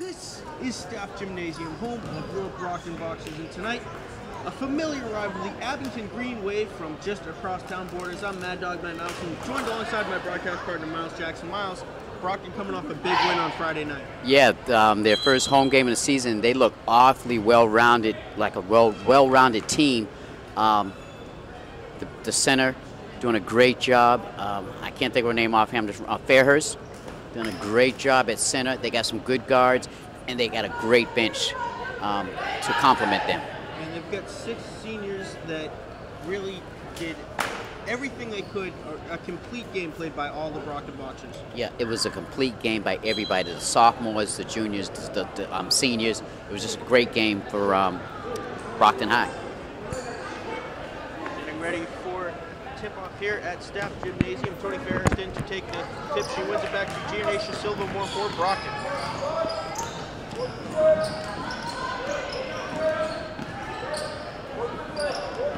This is Staff Gymnasium, home of your Brockton Boxers, and tonight, a familiar rivalry, Abington Green Wave from just across town borders. I'm Mad Dog Matt Nelson, joined alongside my broadcast partner Miles Jackson. Miles, Brockton coming off a big win on Friday night. Yeah, um, their first home game of the season. They look awfully well-rounded, like a well well-rounded team. Um, the, the, center doing a great job. Um, I can't think of her name offhand. Uh, Fairhurst doing a great job at center. They got some good guards, and they got a great bench um, to complement them. And they've got six seniors that really did everything they could, a complete game played by all the Brockton Boxers. Yeah, it was a complete game by everybody, the sophomores, the juniors, the, the um, seniors. It was just a great game for um, Brockton High. Getting ready here at Staff Gymnasium. Tony in to take the tip. She wins it back to Giannacia Silva Moore for Brockton.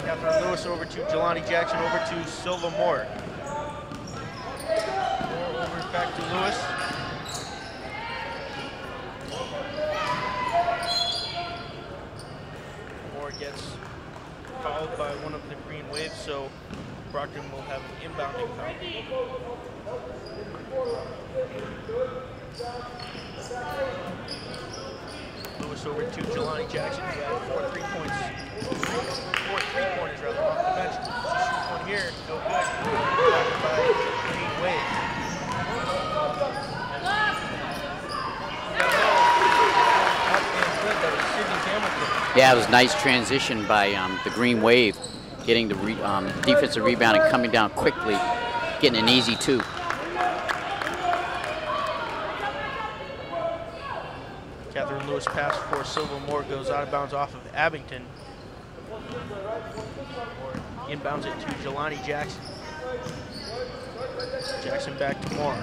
Catherine Lewis over to Jelani Jackson, over to Silva Moore. Over back to Lewis. Moore gets fouled by one of the green waves, so Brockton will have an inbounding foul. Lewis over to Jelani Jackson, who had four three points, four three pointers rather off the bench. She shoots one here, no good. Blocked by Green Wave. Yeah, it was nice transition by um, the Green Wave, getting the re um, defensive rebound and coming down quickly, getting an easy two. Catherine Lewis pass for Silva Moore goes out of bounds off of Abington. Inbounds it to Jelani Jackson. Jackson back to Moore.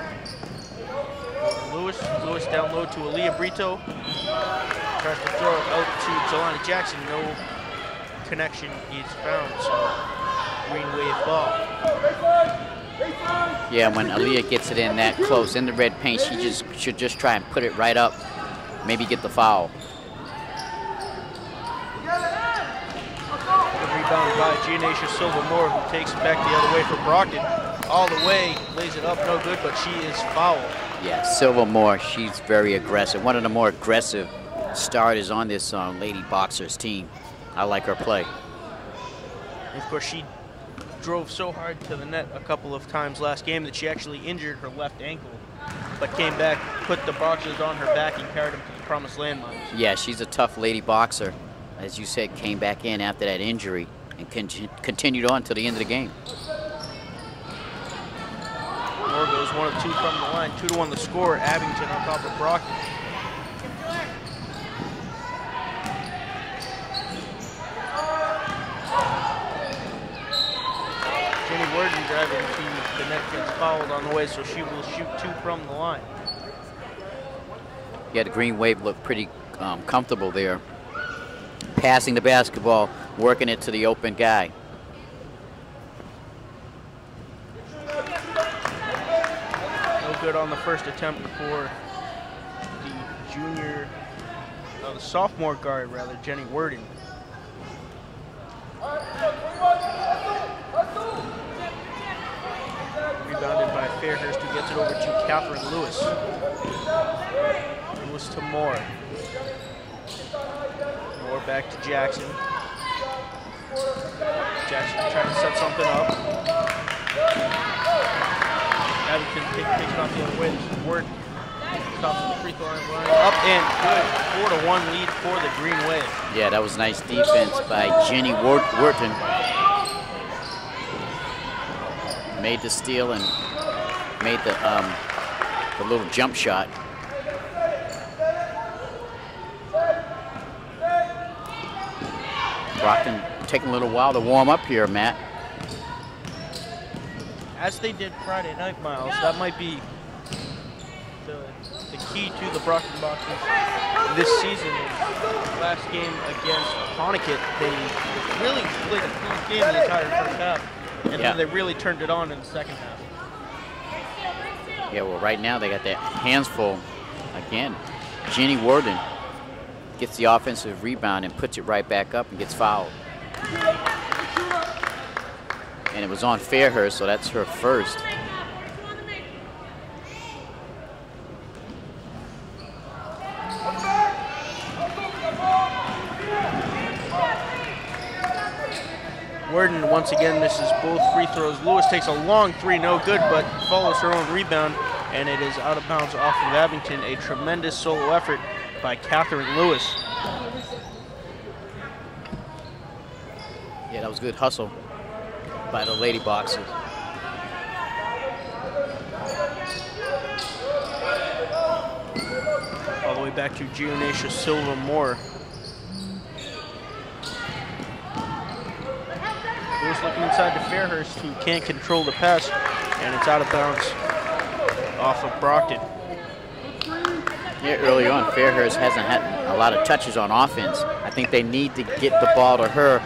Lewis, Lewis down low to Aaliyah Brito. Tries to throw it out to Jelani Jackson. No connection is found, so green wave ball. Yeah, when Aaliyah gets it in that close in the red paint, she just should just try and put it right up, maybe get the foul. Rebounded by Giannacia Silva Moore, who takes it back the other way for Brockton. All the way, lays it up, no good, but she is fouled. Yeah, Silva Moore, she's very aggressive. One of the more aggressive starters on this um, Lady Boxers team. I like her play. And of course, she drove so hard to the net a couple of times last game that she actually injured her left ankle, but came back, put the boxes on her back, and carried them to the promised land. Yeah, she's a tough lady boxer. As you said, came back in after that injury and con continued on to the end of the game. Moore goes one of two from the line, two to one the score. Abington on top of Brockton. Jenny Worden driving the net gets fouled on the way, so she will shoot two from the line. Yeah, the Green Wave looked pretty um, comfortable there. Passing the basketball, working it to the open guy. No good on the first attempt for the junior, uh, the sophomore guard rather, Jenny Worden. Rebounded by Fairhurst, who gets it over to Catherine Lewis. Lewis to Moore. Moore back to Jackson. Jackson trying to set something up. Abington takes it off the other way. Word. Stops at the free throw line. Up and good. Four to one lead for the Green Wave. Yeah, that was nice defense by Jenny Wharton. Made the steal and made the um, the little jump shot. Brockton taking a little while to warm up here, Matt. As they did Friday night, Miles, that might be the, the key to the Brockton Boxers this season. Last game against Apponequet, they really played a close game the entire first half, and Yeah. then they really turned it on in the second half. Yeah, well, right now they got their hands full again. Jenny Worden gets the offensive rebound and puts it right back up and gets fouled. And it was on Fairhurst, so that's her first. Worden once again misses both free throws. Lewis takes a long three, no good, but follows her own rebound, and it is out of bounds off of Abington. A tremendous solo effort by Catherine Lewis. Yeah, that was good hustle by the Lady Boxers. All the way back to Gionacia Silva Moore. Looking inside to Fairhurst, who can't control the pass, and it's out of bounds off of Brockton. Yeah, early on, Fairhurst hasn't had a lot of touches on offense. I think they need to get the ball to her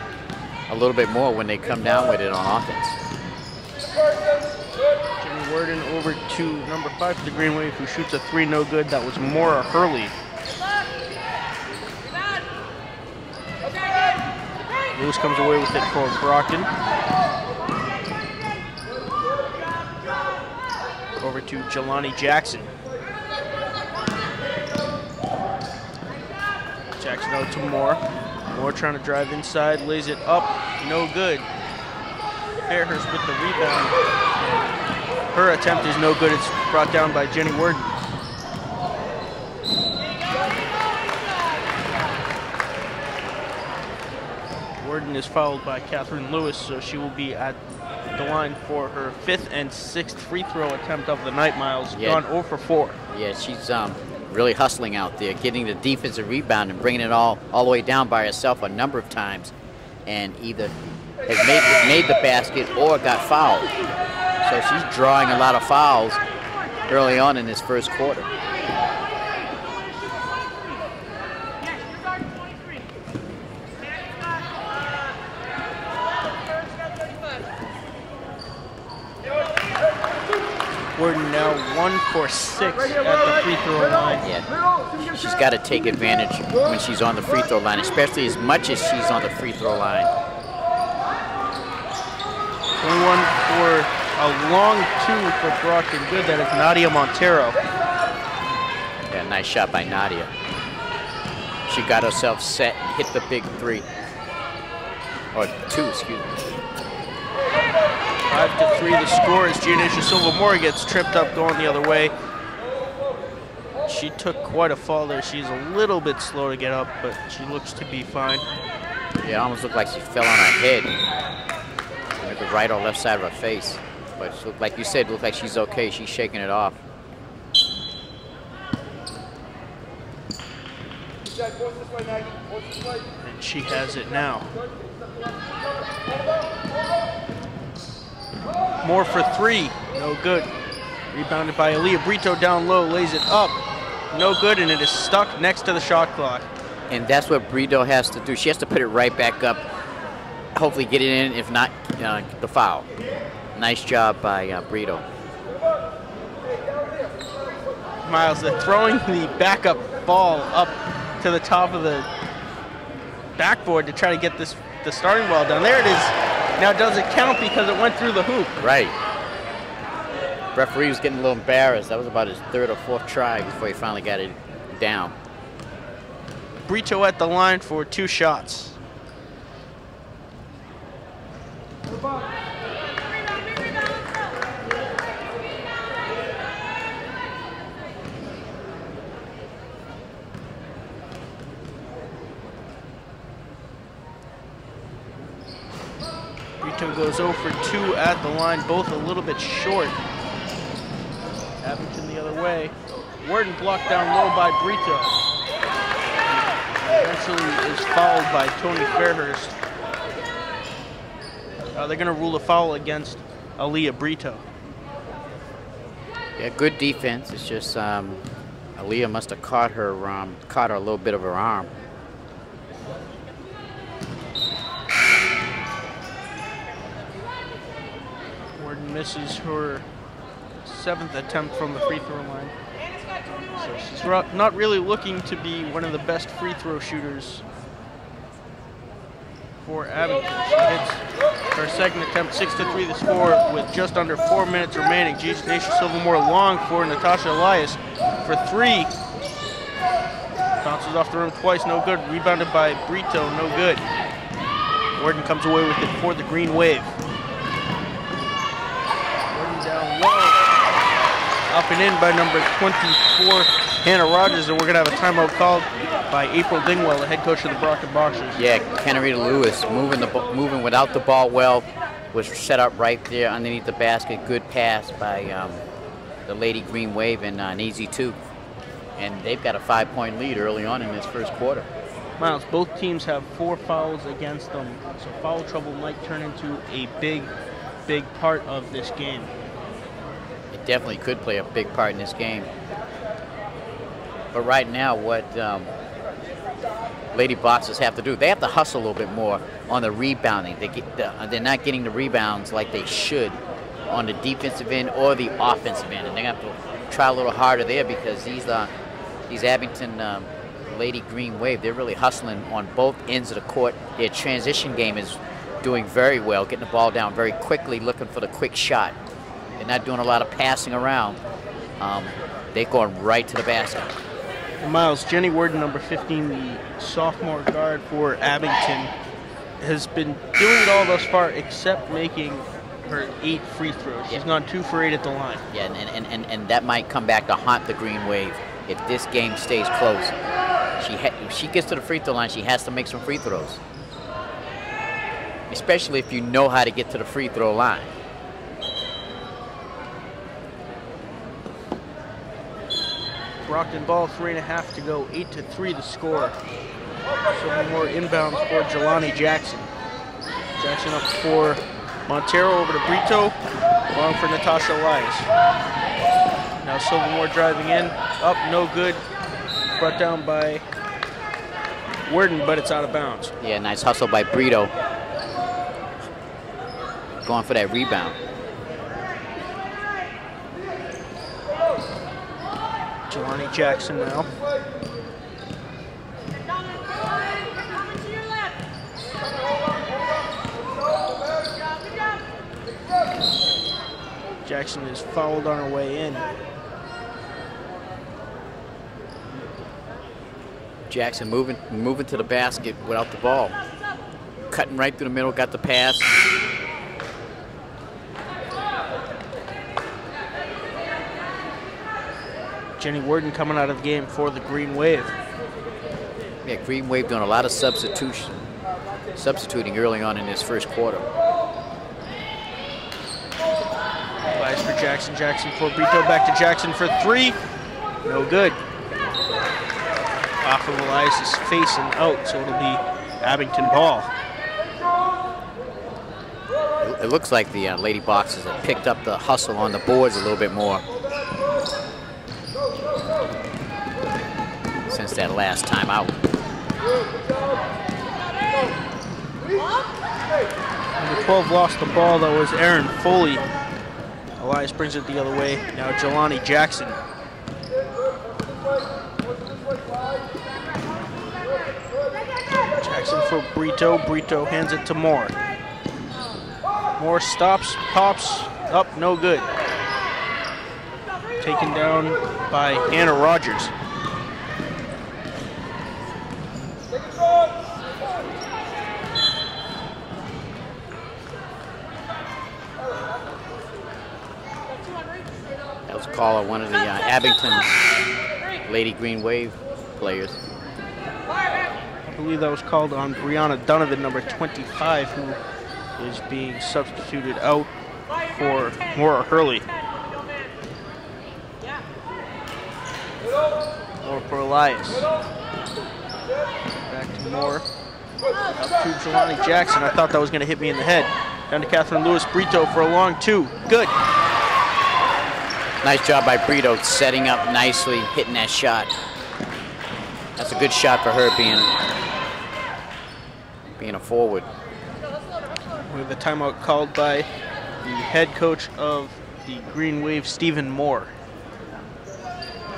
a little bit more when they come down with it on offense. Jimmy Worden over to number five for the Green Wave, who shoots a three, no good. That was Maura Hurley. Lewis comes away with it for Brockton. Over to Jelani Jackson. Jackson out to Moore. Moore trying to drive inside, lays it up, no good. Fairhurst with the rebound. Her attempt is no good. It's brought down by Jenny Worden. Worden is fouled by Catherine Lewis, so she will be at the line for her fifth and sixth free throw attempt of the night, Miles. Yeah. Gone 0 for 4. Yeah, she's um, really hustling out there, getting the defensive rebound and bringing it all, all the way down by herself a number of times, and either has made, made the basket or got fouled. So she's drawing a lot of fouls early on in this first quarter. Worden now 1 for 6 at the free throw line. Yeah, she's got to take advantage when she's on the free throw line, especially as much as she's on the free throw line. 21 for a long two for Brockton. Good, that is Nadia Montero. Yeah, nice shot by Nadia. She got herself set and hit the big three. Or two, excuse me. Five to three, the score is Gianacia Silva Moore gets tripped up going the other way. She took quite a fall there. She's a little bit slow to get up, but she looks to be fine. Yeah, it almost looked like she fell on her head. Maybe the right or left side of her face. But she looked, like you said, it looked like she's okay. She's shaking it off. And she has it now. Moore for three, no good. Rebounded by Aaliyah Brito down low, lays it up, no good, and it is stuck next to the shot clock. And that's what Brito has to do. She has to put it right back up. Hopefully get it in, if not, uh, the foul. Nice job by uh, Brito. Miles, they're throwing the backup ball up to the top of the backboard to try to get this the starting ball down. There it is. Now does it count because it went through the hoop? Right. Referee was getting a little embarrassed. That was about his third or fourth try before he finally got it down. Brito at the line for two shots. Goes 0 for 2 at the line, both a little bit short. Abington the other way. Worden blocked down low by Brito. Eventually is fouled by Tony Fairhurst. Uh, they're going to rule a foul against Aaliyah Brito. Yeah, good defense. It's just um, Aaliyah must have caught her, um, caught her a little bit of her arm. Worden misses her seventh attempt from the free throw line. So she's not really looking to be one of the best free throw shooters for Abington. She hits her second attempt, six to three the score with just under four minutes remaining. Jacia Silvermore long for Natasha Elias for three. Bounces off the rim twice, no good. Rebounded by Brito, no good. Worden comes away with it for the Green Wave. Worden down low. Up and in by number 24, Hannah Rogers, and we're going to have a timeout called by April Dingwell, the head coach of the Brockton Boxers. Yeah, Kennerita Lewis moving the moving without the ball well, was set up right there underneath the basket. Good pass by um, the Lady Green Wave and uh, an easy two, and they've got a five-point lead early on in this first quarter. Miles, both teams have four fouls against them, so foul trouble might turn into a big, big part of this game. It definitely could play a big part in this game. But right now, what um, Lady Boxers have to do, they have to hustle a little bit more on the rebounding. They get the, they're not getting the rebounds like they should on the defensive end or the offensive end, and they have to try a little harder there because these uh, these Abington um, Lady Green Wave, they're really hustling on both ends of the court. Their transition game is doing very well, getting the ball down very quickly, looking for the quick shot. They're not doing a lot of passing around. Um, they're going right to the basket. Miles, Jenny Worden, number 15, the sophomore guard for Abington, has been doing it all thus far except making her eight free throws. She's Yeah. gone two for eight at the line. Yeah, and, and, and, and that might come back to haunt the Green Wave if this game stays close. She ha- if she gets to the free throw line, she has to make some free throws. Especially if you know how to get to the free throw line. Brockton ball, three and a half to go, eight to three the score. So more inbounds for Jelani Jackson. Jackson up for Montero over to Brito, long for Natasha Elias. Now Silvermore driving in, up, no good. Brought down by Worden, but it's out of bounds. Yeah, nice hustle by Brito. Going for that rebound. Jelani Jackson now. Jackson is fouled on her way in. Jackson moving moving to the basket without the ball. Cutting right through the middle, got the pass. Jenny Worden coming out of the game for the Green Wave. Yeah, Green Wave doing a lot of substitution, substituting early on in this first quarter. Flash for Jackson. Jackson for Brito. Back to Jackson for three. No good. Off of Elias' face and out, so it'll be Abington ball. It looks like the uh, Lady Boxers have picked up the hustle on the boards a little bit more that last time out. Number 12 lost the ball. That was Aaron Foley. Elias brings it the other way. Now Jelani Jackson. Jackson for Brito. Brito hands it to Moore. Moore stops, pops, up, no good. Taken down by Anna Rogers. On one of the uh, Abington Lady Green Wave players. I believe that was called on Brianna Donovan, number 25, who is being substituted out for Maura Hurley. Or for Elias. Back to Moore. Up to Jelani Jackson. I thought that was going to hit me in the head. Down to Catherine Lewis Brito for a long two. Good. Nice job by Brito setting up nicely, hitting that shot. That's a good shot for her being being a forward. We have a timeout called by the head coach of the Green Wave, Stephen Moore.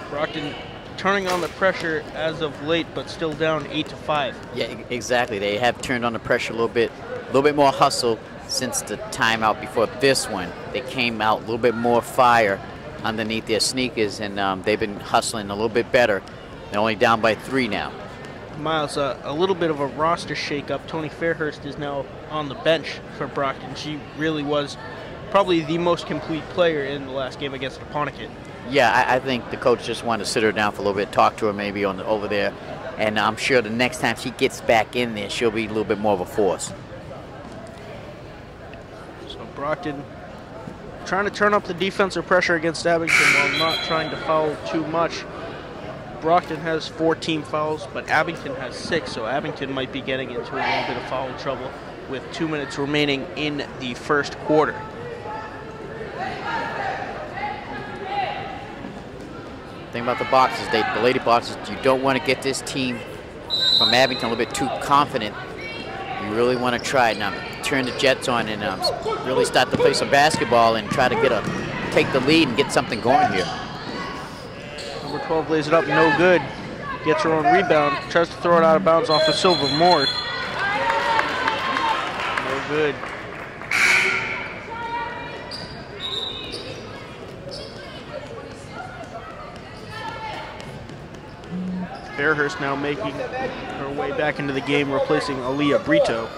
Brockton turning on the pressure as of late, but still down eight to five. Yeah, exactly. They have turned on the pressure a little bit, a little bit more hustle since the timeout before this one. They came out a little bit more fire underneath their sneakers, and um, they've been hustling a little bit better. They're only down by three now. Miles, uh, a little bit of a roster shakeup. Tony Fairhurst is now on the bench for Brockton. She really was probably the most complete player in the last game against Apponequet. Yeah, I, I think the coach just wanted to sit her down for a little bit, talk to her maybe on the, over there, and I'm sure the next time she gets back in there, she'll be a little bit more of a force. So Brockton trying to turn up the defensive pressure against Abington while not trying to foul too much. Brockton has four team fouls, but Abington has six, so Abington might be getting into a little bit of foul trouble with two minutes remaining in the first quarter. thing about the boxes, they, the lady boxes, you don't want to get this team from Abington a little bit too confident. Really want to try it now. Turn the Jets on and um, really start to play some basketball and try to get a take the lead and get something going here. Number 12 lays it up, no good. Gets her own rebound, tries to throw it out of bounds off of Silver Moore. No good. Fairhurst now making her way back into the game, replacing Aaliyah Brito.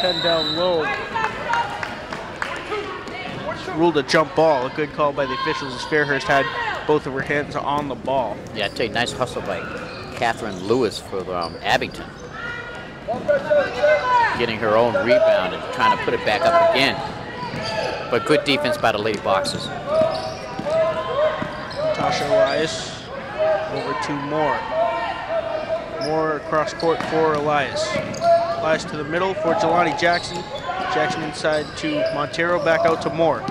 Ten down low. Ruled a jump ball. A good call by the officials as Fairhurst had both of her hands on the ball. Yeah, you, nice hustle by Catherine Lewis for um, Abington. Getting her own rebound and trying to put it back up again. But good defense by the Lady Boxers. Tasha Elias over to Moore. Moore across court for Elias. Elias to the middle for Jelani Jackson. Jackson inside to Montero, back out to Moore.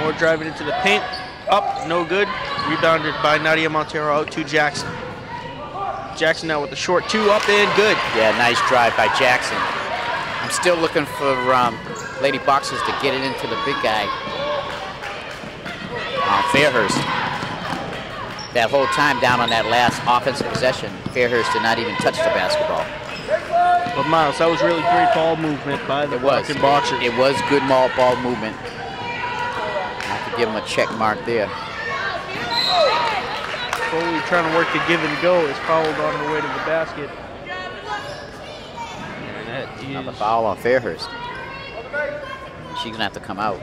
Moore driving into the paint. Up, no good. Rebounded by Nadia Montero out to Jackson. Jackson now with the short two, up and good. Yeah, nice drive by Jackson. I'm still looking for um, Lady Boxers to get it into the big guy. Uh, Fairhurst. That whole time down on that last offensive possession, Fairhurst did not even touch the basketball. But Miles, that was really great ball movement by the It was. Boxers. It was good ball, ball movement. I have to give him a check mark there. Foley trying to work the give and go is fouled on her way to the basket. And that Another foul on Fairhurst. She's gonna have to come out.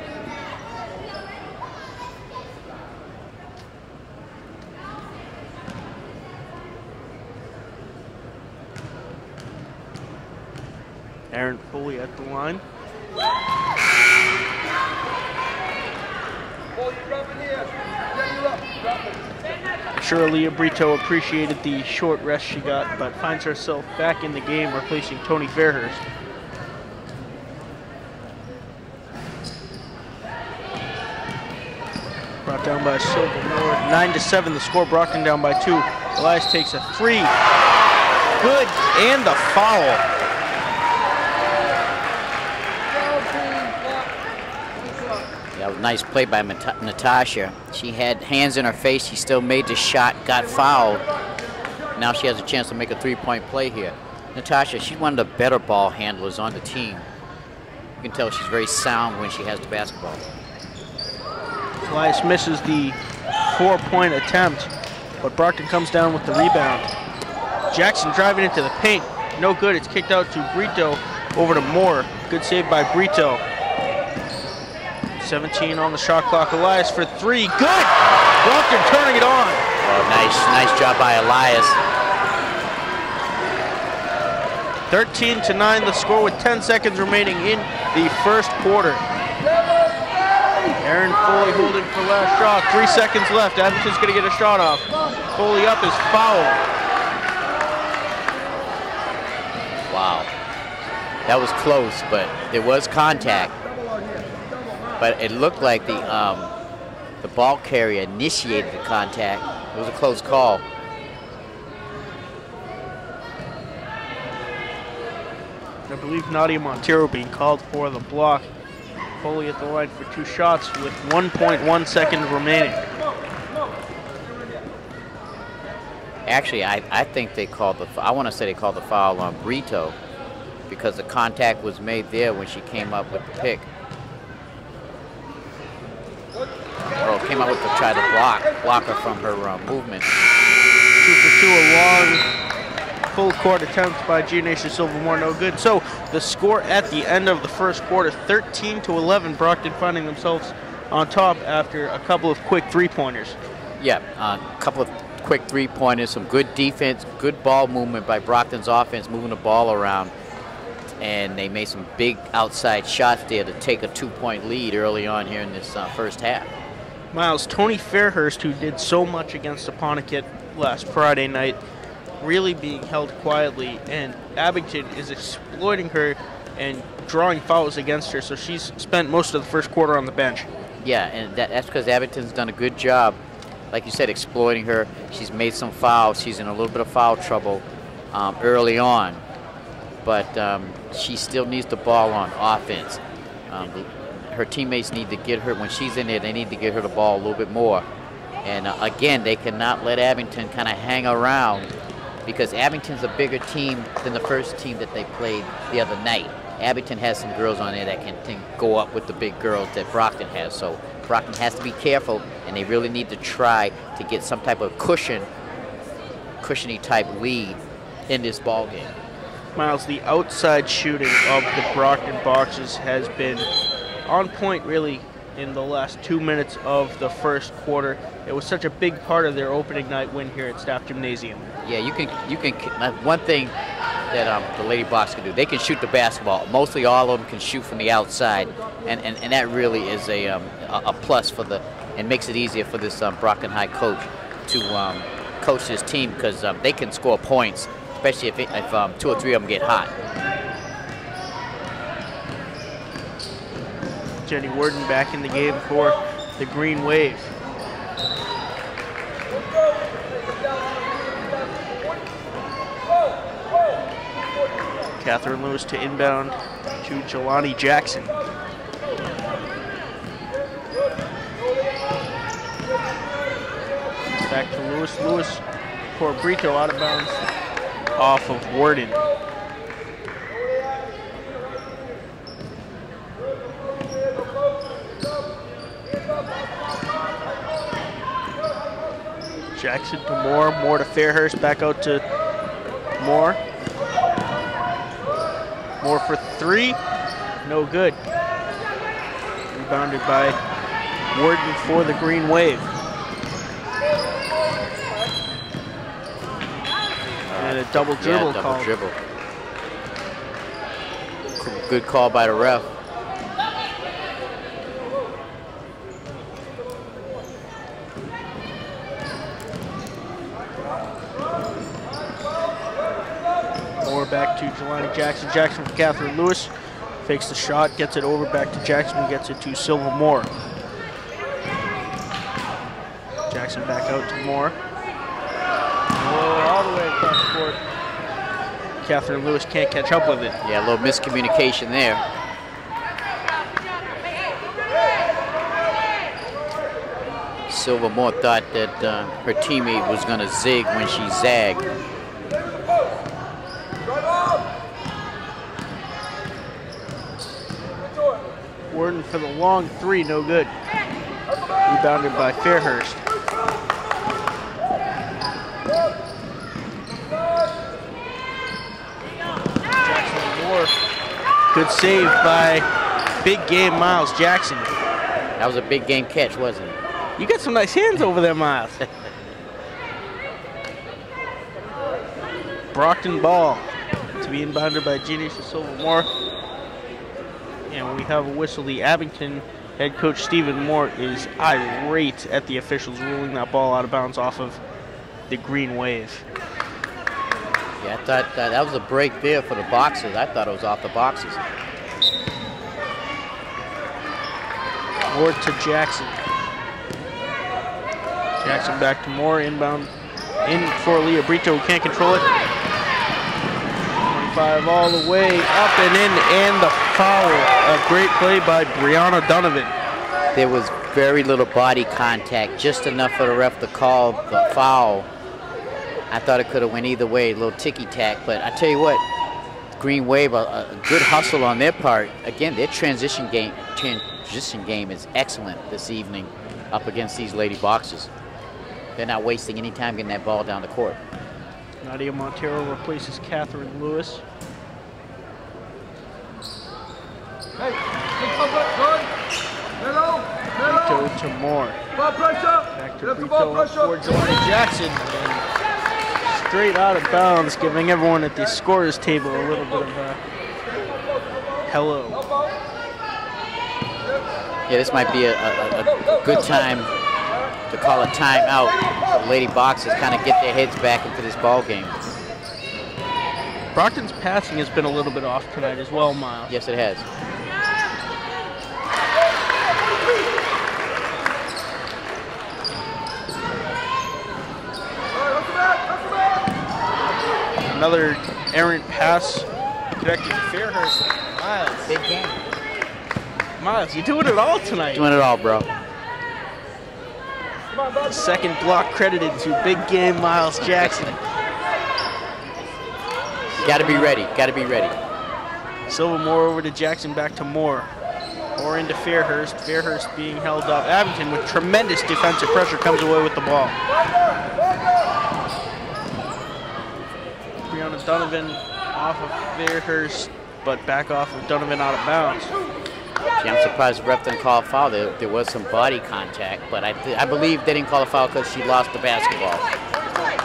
Aaron Foley at the line. I'm sure Aaliyah Brito appreciated the short rest she got, but finds herself back in the game replacing Tony Fairhurst. Brought down by Silver Moore. Nine to seven, the score. Brockton down by two. Elias takes a three. Good, and the foul. That was a nice play by Mata- Natasha. She had hands in her face. She still made the shot, got fouled. Now she has a chance to make a three-point play here. Natasha, she's one of the better ball handlers on the team. You can tell she's very sound when she has the basketball. Elias misses the four-point attempt, but Brockton comes down with the rebound. Jackson driving into the paint. No good. It's kicked out to Brito over to Moore. Good save by Brito. 17 on the shot clock. Elias for three. Good! Brockton turning it on. Oh, nice, nice job by Elias. 13 to 9 the score with 10 seconds remaining in the first quarter. Aaron Foley holding for last shot. Three seconds left. Abington's going to get a shot off. Foley up is fouled. Wow. That was close, but there was contact but it looked like the um, the ball carrier initiated the contact. It was a close call. I believe Nadia Montero being called for the block. Foley at the line for two shots with 1.1 seconds remaining. Actually, I, I think they called the, I want to say they called the foul on Brito because the contact was made there when she came up with the pick. Came up with the try to block, block her from her uh, movement. Two for two, a long full court attempt by Giannacia Silvermore, no good. So the score at the end of the first quarter, 13 to 11, Brockton finding themselves on top after a couple of quick three-pointers. Yeah, a uh, couple of quick three-pointers, some good defense, good ball movement by Brockton's offense, moving the ball around. And they made some big outside shots there to take a two-point lead early on here in this uh, first half. Miles, Tony Fairhurst, who did so much against Apponequet last Friday night, really being held quietly, and Abington is exploiting her and drawing fouls against her, so she's spent most of the first quarter on the bench. Yeah, and that, that's because Abington's done a good job like you said, exploiting her. She's made some fouls. She's in a little bit of foul trouble um, early on, but um, she still needs the ball on offense. Um, her teammates need to get her, when she's in there, they need to get her the ball a little bit more. And uh, again, they cannot let Abington kind of hang around because Abington's a bigger team than the first team that they played the other night. Abington has some girls on there that can, can go up with the big girls that Brockton has. So Brockton has to be careful, and they really need to try to get some type of cushion, cushiony type lead in this ball game. Miles, the outside shooting of the Brockton boxes has been on point really in the last two minutes of the first quarter. It was such a big part of their opening night win here at Staff Gymnasium. Yeah, you can you can one thing that um, the Lady Box can do. They can shoot the basketball. Mostly all of them can shoot from the outside, and, and, and that really is a, um, a, plus for the and makes it easier for this um, Brockton High coach to um, coach his team because um, they can score points, especially if, if um, two or three of them get hot. Jenny Worden back in the game for the Green Wave. Catherine Lewis to inbound to Jelani Jackson. Back to Lewis. Lewis for Brito out of bounds off of Worden. Jackson to Moore, Moore to Fairhurst, back out to Moore. Moore for three, no good. Rebounded by Worden for the Green Wave. And a double dribble yeah, double call. dribble. Good call by the ref. Back Jackson. Jackson from Catherine Lewis. Fakes the shot, gets it over back to Jackson, who gets it to Silva Moore. Jackson back out to Moore. Whoa, all the way across the court. Catherine Lewis can't catch up with it. Yeah, a little miscommunication there. Silva Moore thought that uh, her teammate was going to zig when she zagged. Worden for the long three, no good. Rebounded by Fairhurst. Jackson Moore. Good save by big game Miles Jackson. That was a big game catch, wasn't it? You got some nice hands over there, Miles. Brockton ball to be inbounded by Silva Moore and we have a whistle. The Abington head coach Stephen Moore is irate at the officials ruling that ball out of bounds off of the green wave. Yeah, I thought that, that was a break there for the boxes. I thought it was off the boxes. Moore to Jackson. Jackson back to Moore, inbound in for Leah Brito, who can't control it. 45 all the way up and in, and the foul. A great play by Brianna Donovan. There was very little body contact, just enough for the ref to call the foul. I thought it could have went either way, a little ticky-tack, but I tell you what, Green Wave, a, a, good hustle on their part. Again, their transition game, transition game is excellent this evening up against these Lady Boxers. They're not wasting any time getting that ball down the court. Nadia Montero replaces Catherine Lewis. Hey, good. Hello, hello. Brito to Moore. Ball pressure. Back to Lift the Brito ball pressure. for Jelani Jackson. And straight out of bounds, giving everyone at the scorer's table a little bit of a hello. Yeah, this might be a, a, a good time to call a timeout the Lady Boxers kind of get their heads back into this ball game. Brockton's passing has been a little bit off tonight as well, Miles. Yes, it has. All right, let's go back, let's go back. Another errant pass connected to Fairhurst. Miles, Big game. Miles, you're doing it all tonight. Doing it all, bro. Second block credited to big game Miles Jackson. Got to be ready. Got to be ready. Silva Moore over to Jackson, back to Moore. Moore into Fairhurst. Fairhurst being held up. Abington with tremendous defensive pressure comes away with the ball. Brianna Donovan off of Fairhurst, but back off of Donovan out of bounds. Gee, I'm surprised the ref didn't call a foul. There, there was some body contact, but I, I believe they didn't call a foul because she lost the basketball. All right,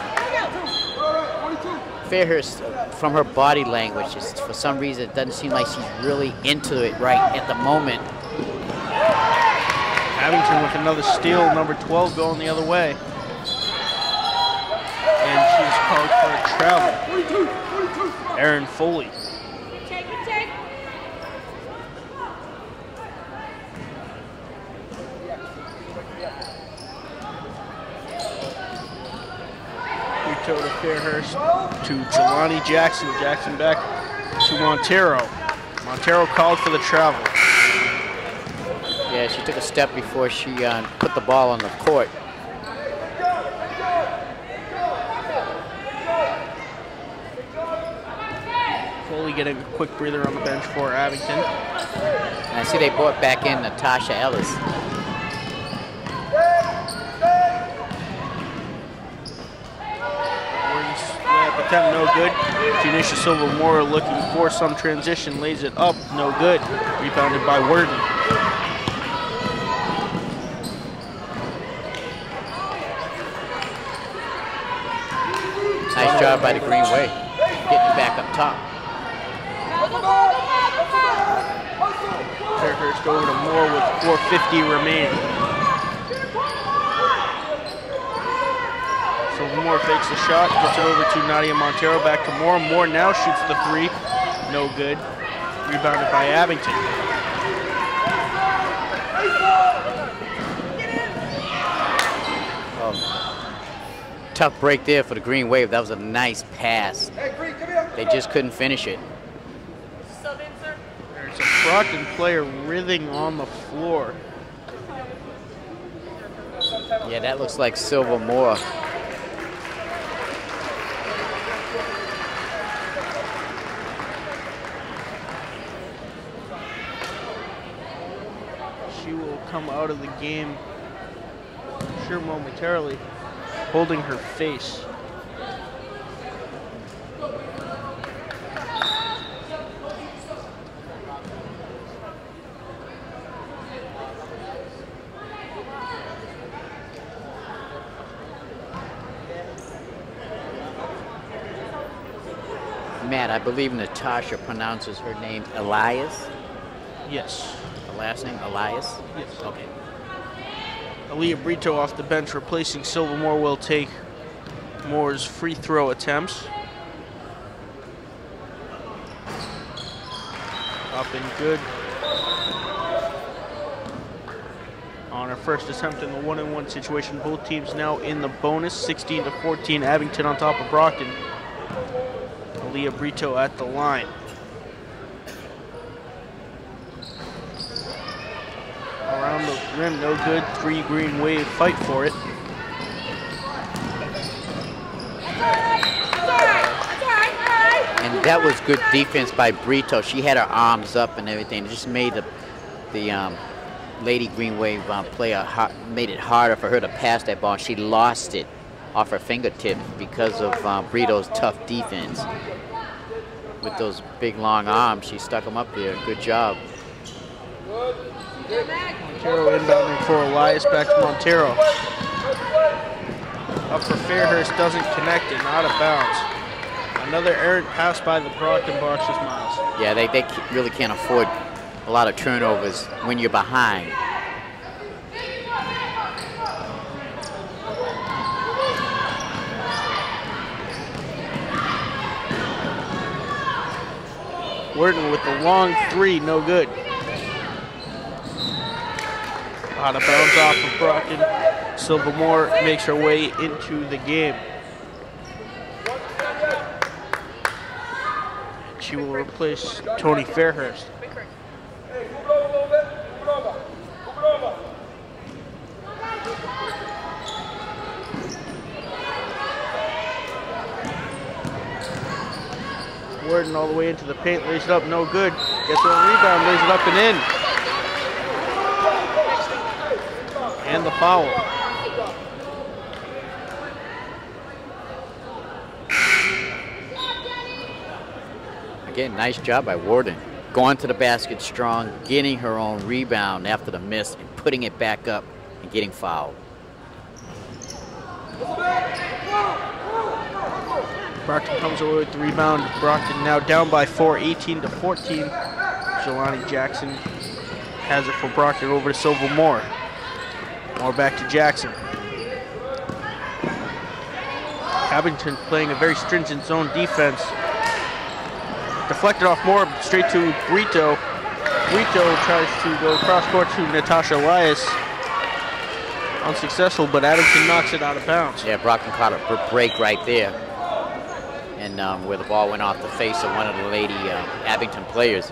42. Fairhurst, from her body language, is, for some reason, it doesn't seem like she's really into it right at the moment. Abington with another steal, number 12 going the other way. And she's called for a travel. 42, 42. Aaron Foley. To Fairhurst to Jelani Jackson. Jackson back to Montero. Montero called for the travel. Yeah, she took a step before she uh, put the ball on the court. Foley getting a quick breather on the bench for Abington. And I see they brought back in Natasha Ellis. Wings layup attempt, no good. Janisha Silva Moore looking for some transition, lays it up, no good. Rebounded by Worden. Nice job by the Green Wave, getting back up top. Fairhurst over to Moore with 4.50 remaining. So Moore fakes the shot, gets it over to Nadia Montero, back to Moore. Moore now shoots the three, no good. Rebounded by Abington. Um, tough break there for the Green Wave. That was a nice pass. Hey, Green, come here. They just couldn't finish it. Sub in, sir. There's a Brockton player writhing on the floor. Yeah, that looks like Silver Moore. She will come out of the game, sure momentarily, holding her face. Matt, I believe Natasha pronounces her name Elias. Yes. Last name Elias. Yes. Okay. Aaliyah Brito off the bench replacing Silvermore will take Moore's free throw attempts. Up and good. On our first attempt in the one and one situation, both teams now in the bonus, 16 to 14. Abington on top of Brockton. Leah Brito at the line. Around the rim, no good. Three green wave, fight for it. And that was good defense by Brito. She had her arms up and everything. It just made the, the um, Lady Green Wave uh, player made it harder for her to pass that ball. She lost it off her fingertips because of uh, Brito's tough defense. With those big long arms, she stuck them up there. Good job. Montero inbounding for Elias, back to Montero. Up for Fairhurst, doesn't connect and out of bounds. Another errant pass by the Brockton Boxers, Miles. Yeah, they, they really can't afford a lot of turnovers when you're behind. Worden with the long three, no good. Out of bounds off of Brockton. Silva Moore makes her way into the game. She will replace Tony Fairhurst. Worden all the way into the paint, lays it up, no good. Gets a rebound, lays it up and in. And the foul. Again, nice job by Worden. Going to the basket strong, getting her own rebound after the miss, and putting it back up and getting fouled. Brockton comes away with the rebound. Brockton now down by four, 18 to 14. Jelani Jackson has it for Brockton over to Silva Moore back to Jackson. Abington playing a very stringent zone defense. Deflected off Moore straight to Brito. Brito tries to go cross court to Natasha Elias. Unsuccessful, but Abington knocks it out of bounds. Yeah, Brockton caught a break right there and um, where the ball went off the face of one of the Lady uh, Abington players.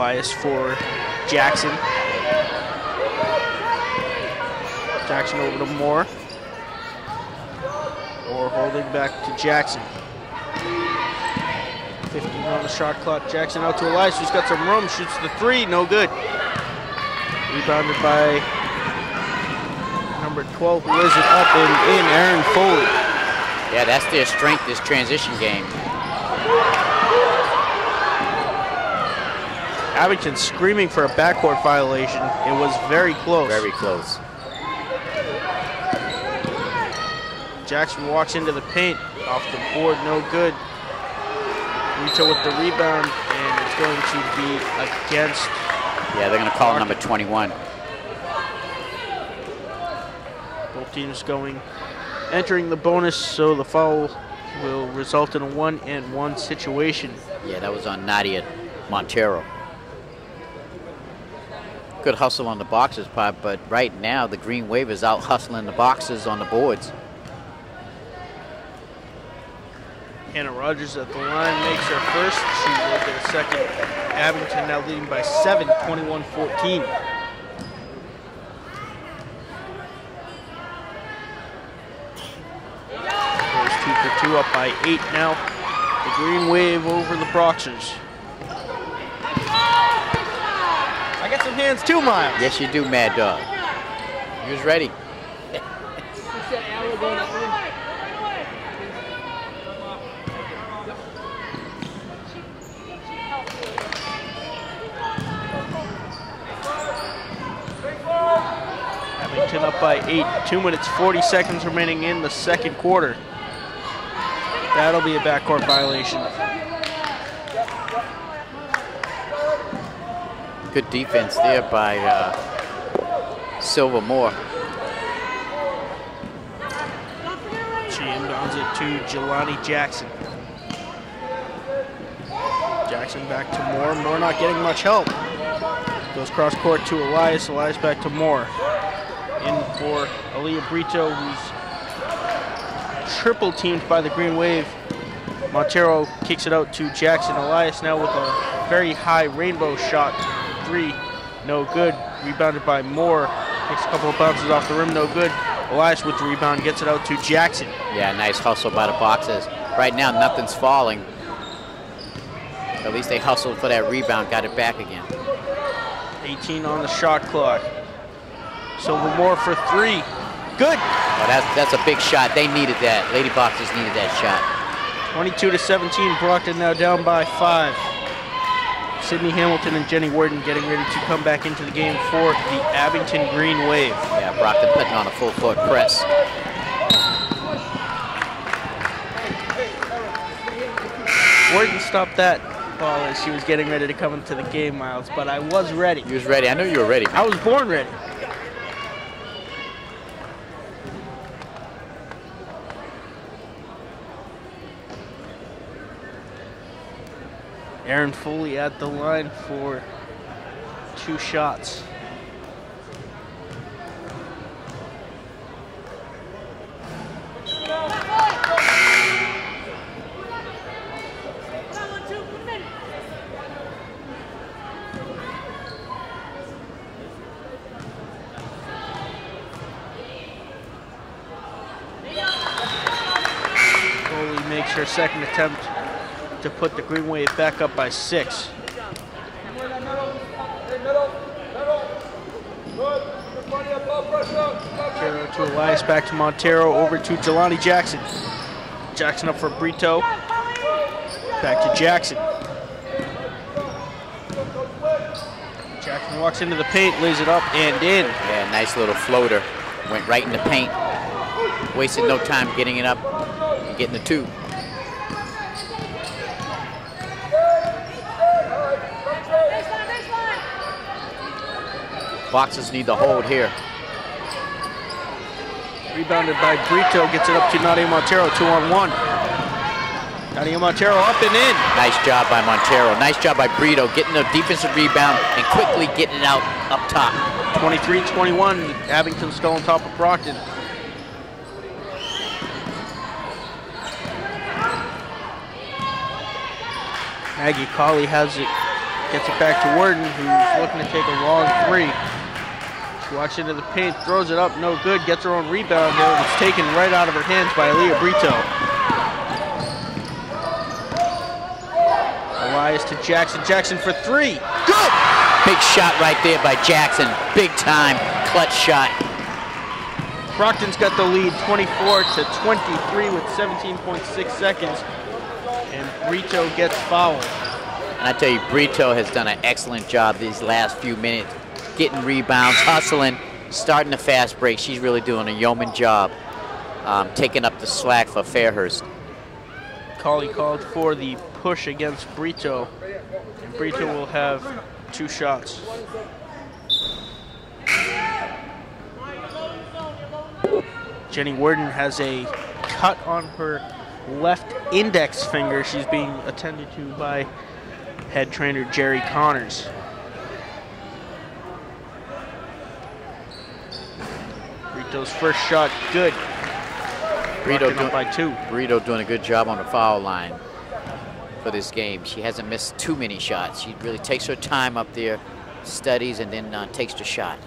Elias for Jackson. Jackson over to Moore. Moore holding back to Jackson. 15 on the shot clock. Jackson out to Elias, who's got some room. Shoots the three, no good. Rebounded by number 12, who is it up and in, Aaron Foley. Yeah, that's their strength, this transition game. Abington screaming for a backcourt violation. It was very close. Very close. Jackson walks into the paint, off the board, no good. Rito with the rebound, and it's going to be against yeah, they're going to call number 21. Both teams going, entering the bonus, so the foul will result in a one and one situation. Yeah, that was on Nadia Montero. Good hustle on the boxes part, but right now the Green Wave is out hustling the boxes on the boards. Hannah Rogers at the line makes her first. She will get a second. Abington now leading by 7, 21-14. Two for two, up by eight now. The Green Wave over the Boxers. Got some hands too, Miles. Yes, you do, Mad Dog. He was ready. up by eight. Two minutes, 40 seconds remaining in the second quarter. That'll be a backcourt violation. Good defense there by uh, Silva Moore. She inbounds it to Jelani Jackson. Jackson back to Moore. Moore not getting much help. Goes cross court to Elias. Elias back to Moore. In for Aaliyah Brito, who's triple teamed by the Green Wave. Montero kicks it out to Jackson. Elias now with a very high rainbow shot. Three, no good. Rebounded by Moore. Takes a couple of bounces off the rim, no good. Elias with the rebound gets it out to Jackson. Yeah, nice hustle by the boxes. Right now, nothing's falling. At least they hustled for that rebound, got it back again. 18 on the shot clock. Silva Moore for three. Good. Oh, that's, that's a big shot. They needed that. Lady Boxers needed that shot. 22 to 17. Brockton now down by five. Sydney Hamilton and Jenny Worden getting ready to come back into the game for the Abington Green Wave. Yeah, Brockton putting on a full court press. Worden stopped that ball as she was getting ready to come into the game, Miles, but I was ready. You was ready. I knew you were ready. I was born ready. Aaron Foley at the line for two shots. Foley makes her second attempt to put the Green Wave back up by six. Montero to Elias, back to Montero, over to Jelani Jackson. Jackson up for Brito. Back to Jackson. Jackson walks into the paint, lays it up and in. Yeah, nice little floater. Went right in the paint. Wasted no time getting it up getting the two. Boxers need to hold here. Rebounded by Brito, gets it up to Nadia Montero, two on one. Nadia Montero up and in. Nice job by Montero. Nice job by Brito getting the defensive rebound and quickly getting it out up top. 23-21, Abington still on top of Brockton. Maggie Colley has it, gets it back to Worden, who's looking to take a long three. She walks into the paint, throws it up, no good, gets her own rebound there. It's taken right out of her hands by Aaliyah Brito. Elias to Jackson, Jackson for three. Good! Big shot right there by Jackson. Big time clutch shot. Brockton's got the lead 24 to 23 with 17.6 seconds. And Brito gets fouled. And I tell you, Brito has done an excellent job these last few minutes, getting rebounds, hustling, starting the fast break. She's really doing a yeoman job, um, taking up the slack for Fairhurst. Colley called for the push against Brito. And Brito will have two shots. Jenny Worden has a cut on her left index finger. She's being attended to by head trainer Jerry Connors. Brito's first shot, good. Up doing, by two. Doing a good job on the foul line for this game. She hasn't missed too many shots. She really takes her time up there, studies, and then uh, takes the shot.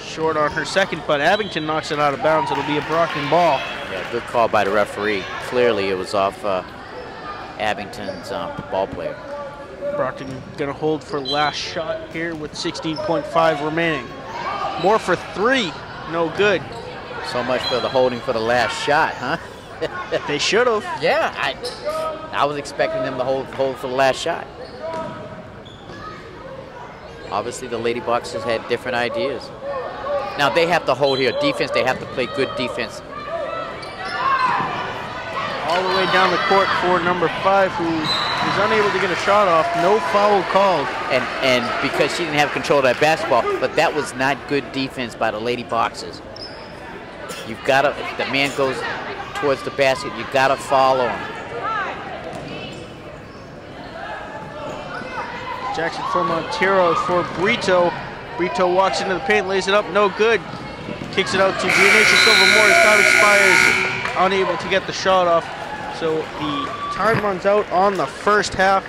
Short on her second, but Abington knocks it out of bounds. It'll be a Brockton ball. Yeah, good call by the referee. Clearly, it was off uh, Abington's uh, ball player. Brockton gonna hold for last shot here with 16.5 remaining. Moore for three, no good. So much for the holding for the last shot, huh? They should have. Yeah, I, I was expecting them to hold, hold for the last shot. Obviously, the Lady Boxers had different ideas. Now they have to hold here. Defense, they have to play good defense. All the way down the court for number five, who is unable to get a shot off. No foul called. And and because she didn't have control of that basketball, but that was not good defense by the Lady Boxers. You've got to, if the man goes towards the basket, you've got to follow him. Jackson for Montero for Brito. Brito walks into the paint, lays it up, no good. Kicks it out to Giannisha Silva Moore as time expires, unable to get the shot off. So the time runs out on the first half.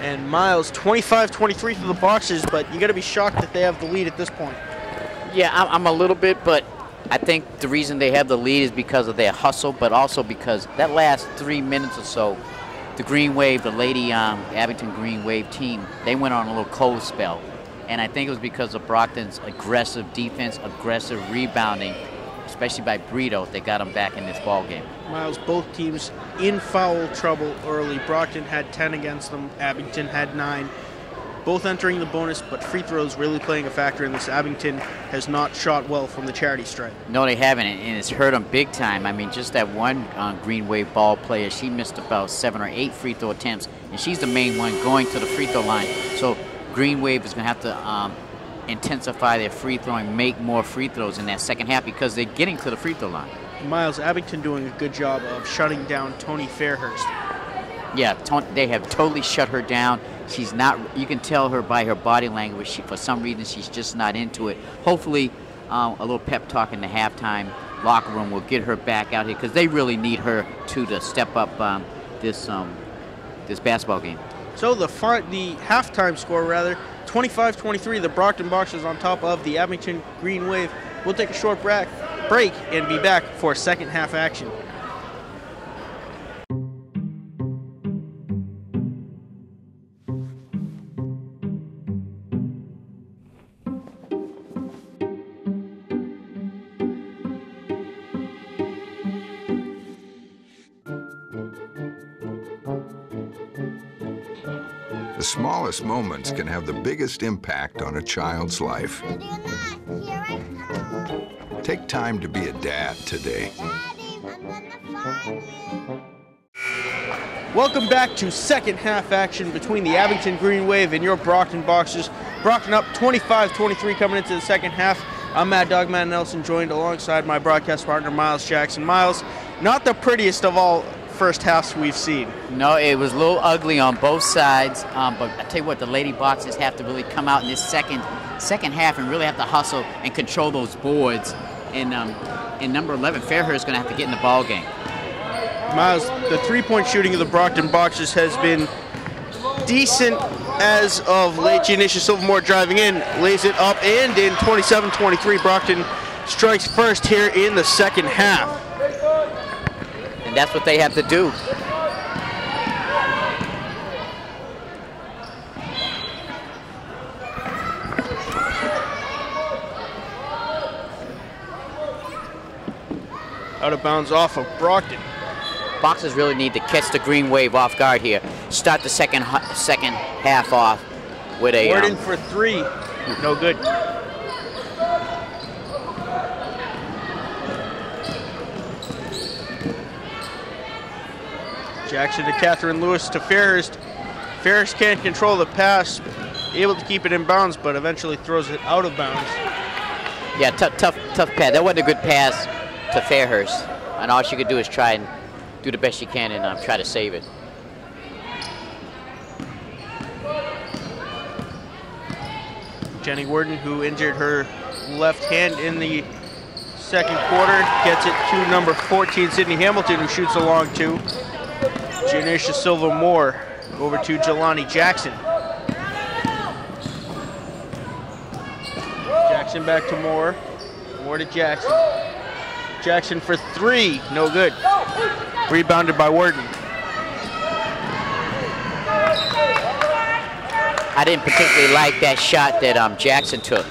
And Miles, 25-23 for the Boxers, but you got to be shocked that they have the lead at this point. Yeah, I'm, a little bit, but I think the reason they have the lead is because of their hustle, but also because that last three minutes or so, the Green Wave, the Lady um, Abington Green Wave team, they went on a little cold spell. And I think it was because of Brockton's aggressive defense, aggressive rebounding, especially by Brito, they got them back in this ball game. Miles, both teams in foul trouble early. Brockton had 10 against them, Abington had 9. Both entering the bonus, but free throws really playing a factor in this. Abington has not shot well from the charity stripe. No, they haven't, and it's hurt them big time. I mean, just that one uh, Green Wave ball player, she missed about seven or eight free throw attempts, and she's the main one going to the free throw line. So Green Wave is going to have to um, intensify their free throwing, make more free throws in that second half because they're getting to the free throw line. Miles Abington doing a good job of shutting down Tony Fairhurst. Yeah, they have totally shut her down. She's not. You can tell her by her body language. She, for some reason, she's just not into it. Hopefully, um, a little pep talk in the halftime locker room will get her back out here because they really need her to to step up um, this um, this basketball game. So the front, the halftime score rather, 25-23. The Brockton Boxers on top of the Abington Green Wave. We'll take a short break, break and be back for second half action. The smallest moments can have the biggest impact on a child's life. Take time to be a dad today. Welcome back to second half action between the Abington Green Wave and your Brockton Boxers. Brockton up 25-23 coming into the second half. I'm Mad Dogman Nelson, joined alongside my broadcast partner Miles Jackson. Miles, not the prettiest of all first halves we've seen. No, it was a little ugly on both sides. Um, but I tell you what, the Lady Boxers have to really come out in this second second half and really have to hustle and control those boards. And um, in number 11, Fairhurst is going to have to get in the ball game. Miles, the three-point shooting of the Brockton Boxers has been decent as of late. Janisha Silva Moore driving in, lays it up and in 27-23. Brockton strikes first here in the second half and that's what they have to do. Of bounds off of Brockton. Boxers really need to catch the green wave off guard here. Start the second second half off with a. Worden um, for three. No good. Jackson to Catherine Lewis to Fairhurst. Ferris can't control the pass, able to keep it in bounds, but eventually throws it out of bounds. Yeah, tough, tough, tough pass. That wasn't a good pass to Fairhurst, and all she could do is try and do the best she can and um, try to save it. Jenny Worden, who injured her left hand in the second quarter, gets it to number 14, Sydney Hamilton, who shoots a long two. Janisha Silva Moore over to Jelani Jackson. Jackson back to Moore. Moore to Jackson. Jackson for three, no good. Rebounded by Worden. I didn't particularly like that shot that um, Jackson took.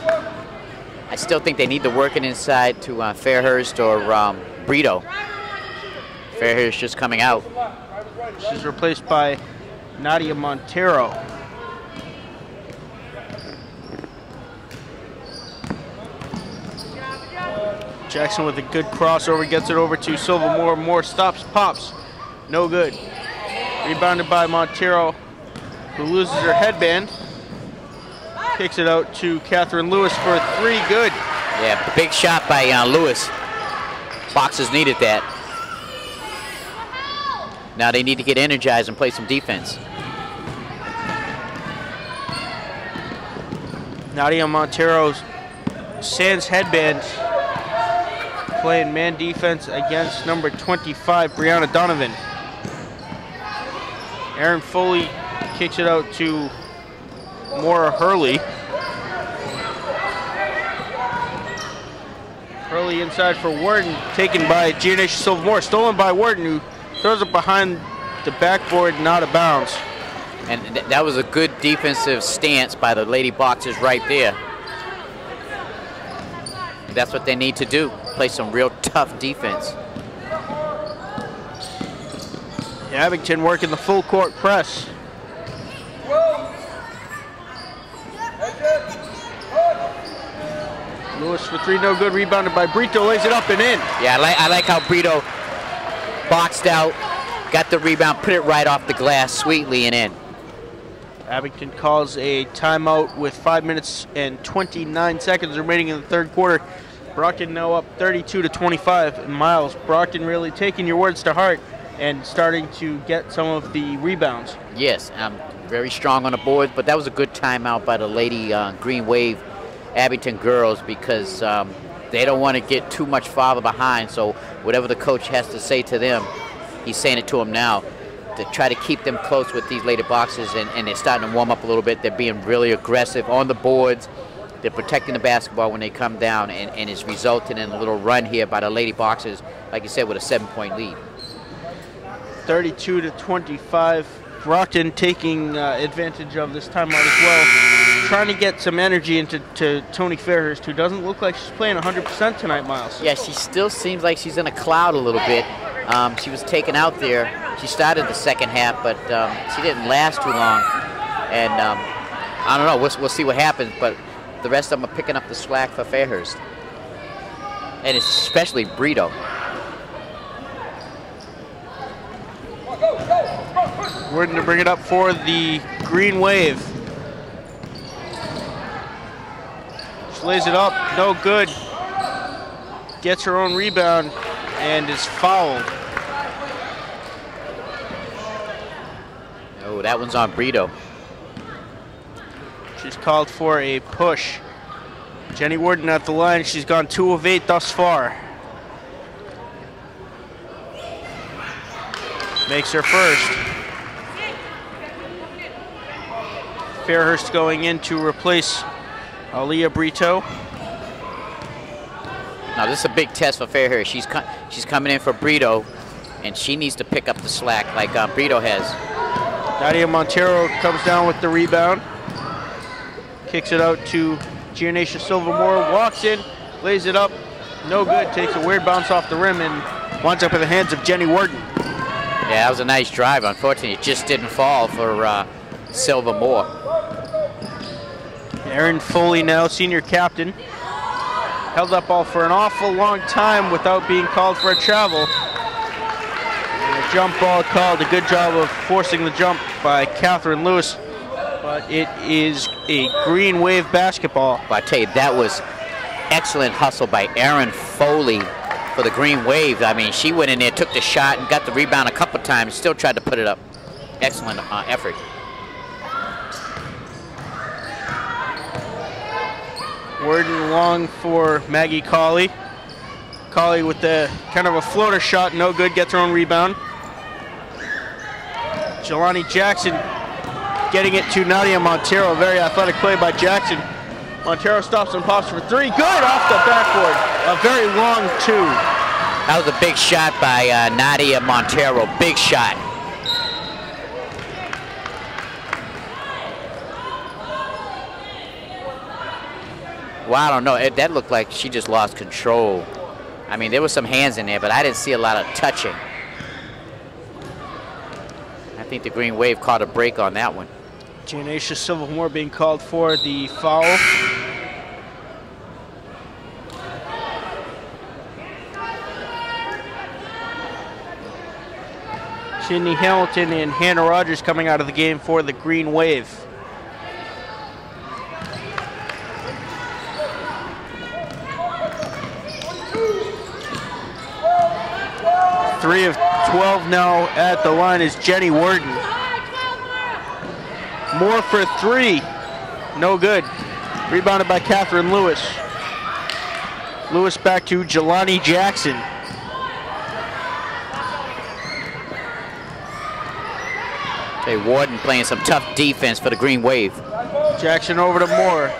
I still think they need to work it inside to uh, Fairhurst or um, Brito. Fairhurst just coming out. She's replaced by Nadia Montero. Jackson with a good crossover, gets it over to Silva Moore. Moore stops, pops. No good. Rebounded by Montero, who loses her headband. Kicks it out to Catherine Lewis for three. Good. Yeah, big shot by uh, Lewis. Boxers needed that. Now they need to get energized and play some defense. Nadia Montero's Sands headband playing man defense against number 25, Brianna Donovan. Aaron Foley kicks it out to Maura Hurley. Hurley inside for Worden, taken by Giannisha Silva Moore, stolen by Worden, who throws it behind the backboard and out of bounds. And th that was a good defensive stance by the Lady Boxers right there. That's what they need to do, play some real tough defense. Abington working the full court press. Lewis for three, no good. Rebounded by Brito, lays it up and in. Yeah, I like, I like how Brito boxed out, got the rebound, put it right off the glass sweetly and in. Abington calls a timeout with five minutes and 29 seconds remaining in the third quarter. Brockton now up 32 to 25. Miles, Brockton really taking your words to heart and starting to get some of the rebounds. Yes, I'm very strong on the boards, but that was a good timeout by the Lady uh, Green Wave Abington girls because um, they don't want to get too much farther behind. So whatever the coach has to say to them, he's saying it to them now to try to keep them close with these Lady boxes and, and they're starting to warm up a little bit. They're being really aggressive on the boards. They're protecting the basketball when they come down, and, and it's resulting in a little run here by the Lady Boxers, like you said, with a seven-point lead. 32 to 25. Brockton taking uh, advantage of this timeout as well, trying to get some energy into to Tony Fairhurst, who doesn't look like she's playing 100% tonight, Miles. Yeah, she still seems like she's in a cloud a little bit. Um, she was taken out there. She started the second half, but um, she didn't last too long. And um, I don't know. We'll, we'll see what happens. But the rest of them are picking up the slack for Fairhurst, and especially Brito. Worden to bring it up for the Green Wave. She lays it up, no good. Gets her own rebound and is fouled. Oh, that one's on Brito. She's called for a push. Jenny Worden at the line. She's gone two of eight thus far. Makes her first. Fairhurst going in to replace Aliyah Brito. Now this is a big test for Fairhurst. She's she's coming in for Brito, and she needs to pick up the slack like uh, Brito has. Nadia Montero comes down with the rebound. Kicks it out to Giannacia Silva Moore. Walks in, lays it up. No good. Takes a weird bounce off the rim and winds up in the hands of Jenny Worden. Yeah, that was a nice drive. Unfortunately, it just didn't fall for uh, Silva Moore. Aaron Foley now, senior captain. Held that ball for an awful long time without being called for a travel. And a jump ball called. A good job of forcing the jump by Catherine Lewis. But it is a green wave basketball. But I tell you, that was excellent hustle by Aaron Foley for the Green Wave. I mean, she went in there, took the shot, and got the rebound a couple times, still tried to put it up. Excellent uh, effort. Worden long for Maggie Colley. Colley with the kind of a floater shot, no good, gets her own rebound. Jelani Jackson getting it to Nadia Montero. Very athletic play by Jackson. Montero stops and pops for three. Good off the backboard. A very long two. That was a big shot by uh, Nadia Montero. Big shot. Well, I don't know. It, that looked like she just lost control. I mean, there was some hands in there, but I didn't see a lot of touching. I think the Green Wave caught a break on that one. Giannacia Silva Moore being called for the foul. Sydney Hamilton and Hannah Rogers coming out of the game for the Green Wave. Three of 12 now at the line is Jenny Worden. Moore for three. No good. Rebounded by Catherine Lewis. Lewis back to Jelani Jackson. Hey, Worden playing some tough defense for the Green Wave. Jackson over to Moore.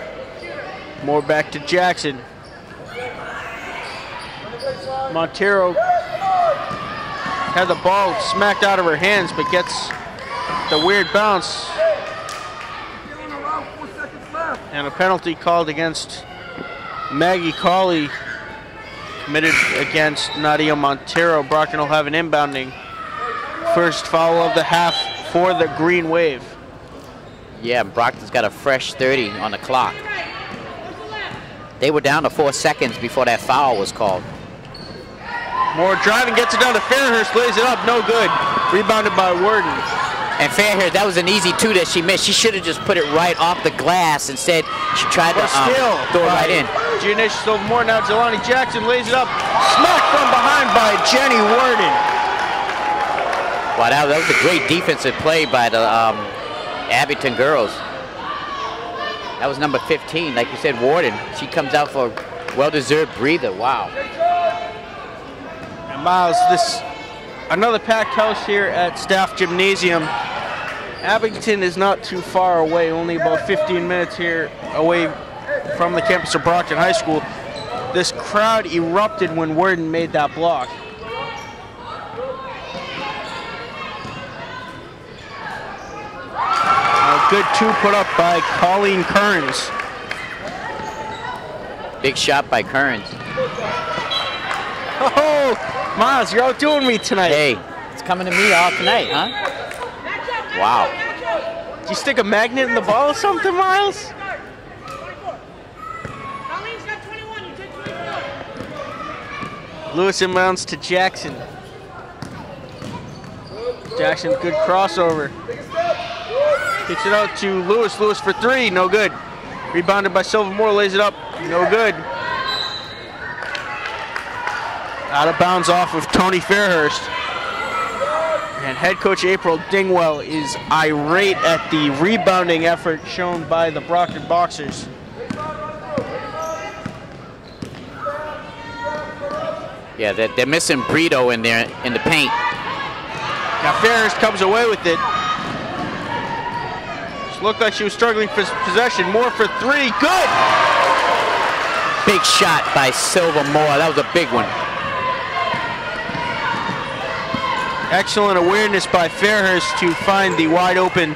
Moore back to Jackson. Montero had the ball smacked out of her hands, but gets the weird bounce. And a penalty called against Maggie Colley, committed against Nadia Montero. Brockton will have an inbounding. First foul of the half for the Green Wave. Yeah, Brockton's got a fresh 30 on the clock. They were down to four seconds before that foul was called. Moore driving, gets it down to Fairhurst, lays it up, no good. Rebounded by Worden. And Fairhurst, that was an easy two that she missed. She should have just put it right off the glass. Instead, she tried to But um, still, throw it right in. Giannisha Silva Moore, now Jelani Jackson lays it up. Smacked from behind by Jenny Worden. Wow, that, that was a great defensive play by the um, Abington girls. That was number 15, like you said, Worden. She comes out for a well-deserved breather. Wow. And Miles, this another packed house here at Staff Gymnasium. Abington is not too far away, only about 15 minutes here away from the campus of Brockton High School. This crowd erupted when Worden made that block. A good two put up by Colleen Kearns. Big shot by Kearns. Oh, Miles, you're outdoing me tonight. Hey, it's coming to me all tonight, huh? Wow. Did you stick a magnet in the ball or something, Miles? Colleen's got 21, you take 24. Lewis inbounds to Jackson. Jackson, good crossover. Kicks it out to Lewis. Lewis for three, no good. Rebounded by Silva Moore, lays it up, no good. Out of bounds off of Tony Fairhurst. And head coach April Dingwell is irate at the rebounding effort shown by the Brockton Boxers. Yeah, they're, they're missing Brito in there in the paint. Now Fairhurst comes away with it. She looked like she was struggling for possession. Moore for three. Good. Big shot by Silva Moore. That was a big one. Excellent awareness by Fairhurst to find the wide open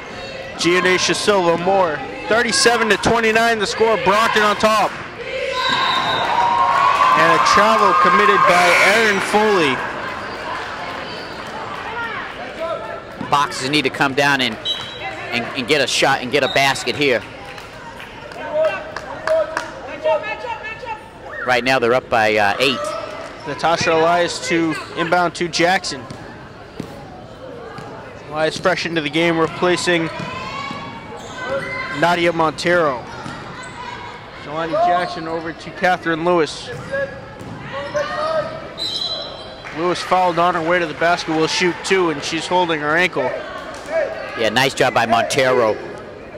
Giannisha Silva Moore. 37 to 29, the score. Brockton on top. And a travel committed by Aaron Foley. Boxers need to come down and, and, and get a shot and get a basket here. Right now they're up by uh, eight. Natasha Elias to inbound to Jackson. Elias fresh into the game, replacing Nadia Montero. Jelani Jackson over to Catherine Lewis. Lewis fouled on her way to the basket, will shoot two, and she's holding her ankle. Yeah, nice job by Montero.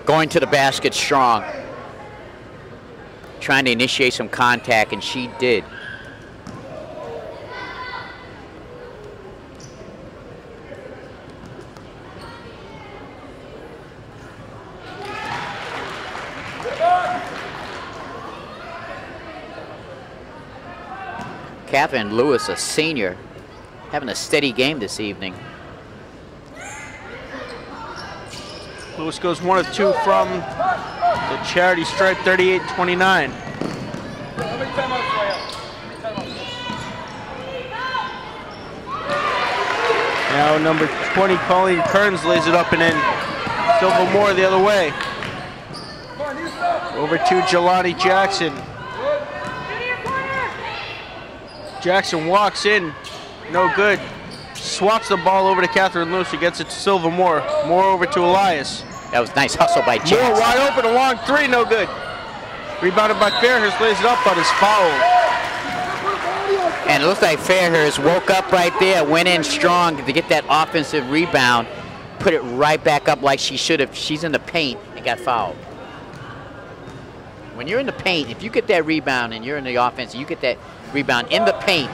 Going to the basket strong. Trying to initiate some contact, and she did. Catherine Lewis, a senior, having a steady game this evening. Lewis goes one of two from the charity stripe, 38-29. How many timeouts do I have? How many timeouts? Now number 20, Colleen Kearns lays it up and in. Silva Moore the other way. Over to Jelani Jackson. Jackson walks in, no good. Swaps the ball over to Catherine Lewis, who gets it to Silva Moore. Moore over to Elias. That was nice hustle by Moore Jackson. wide open, a long three, no good. Rebounded by Fairhurst, lays it up, but is fouled. And it looks like Fairhurst woke up right there, went in strong to get that offensive rebound, put it right back up like she should have. She's in the paint and got fouled. When you're in the paint, if you get that rebound and you're in the offense, you get that rebound in the paint,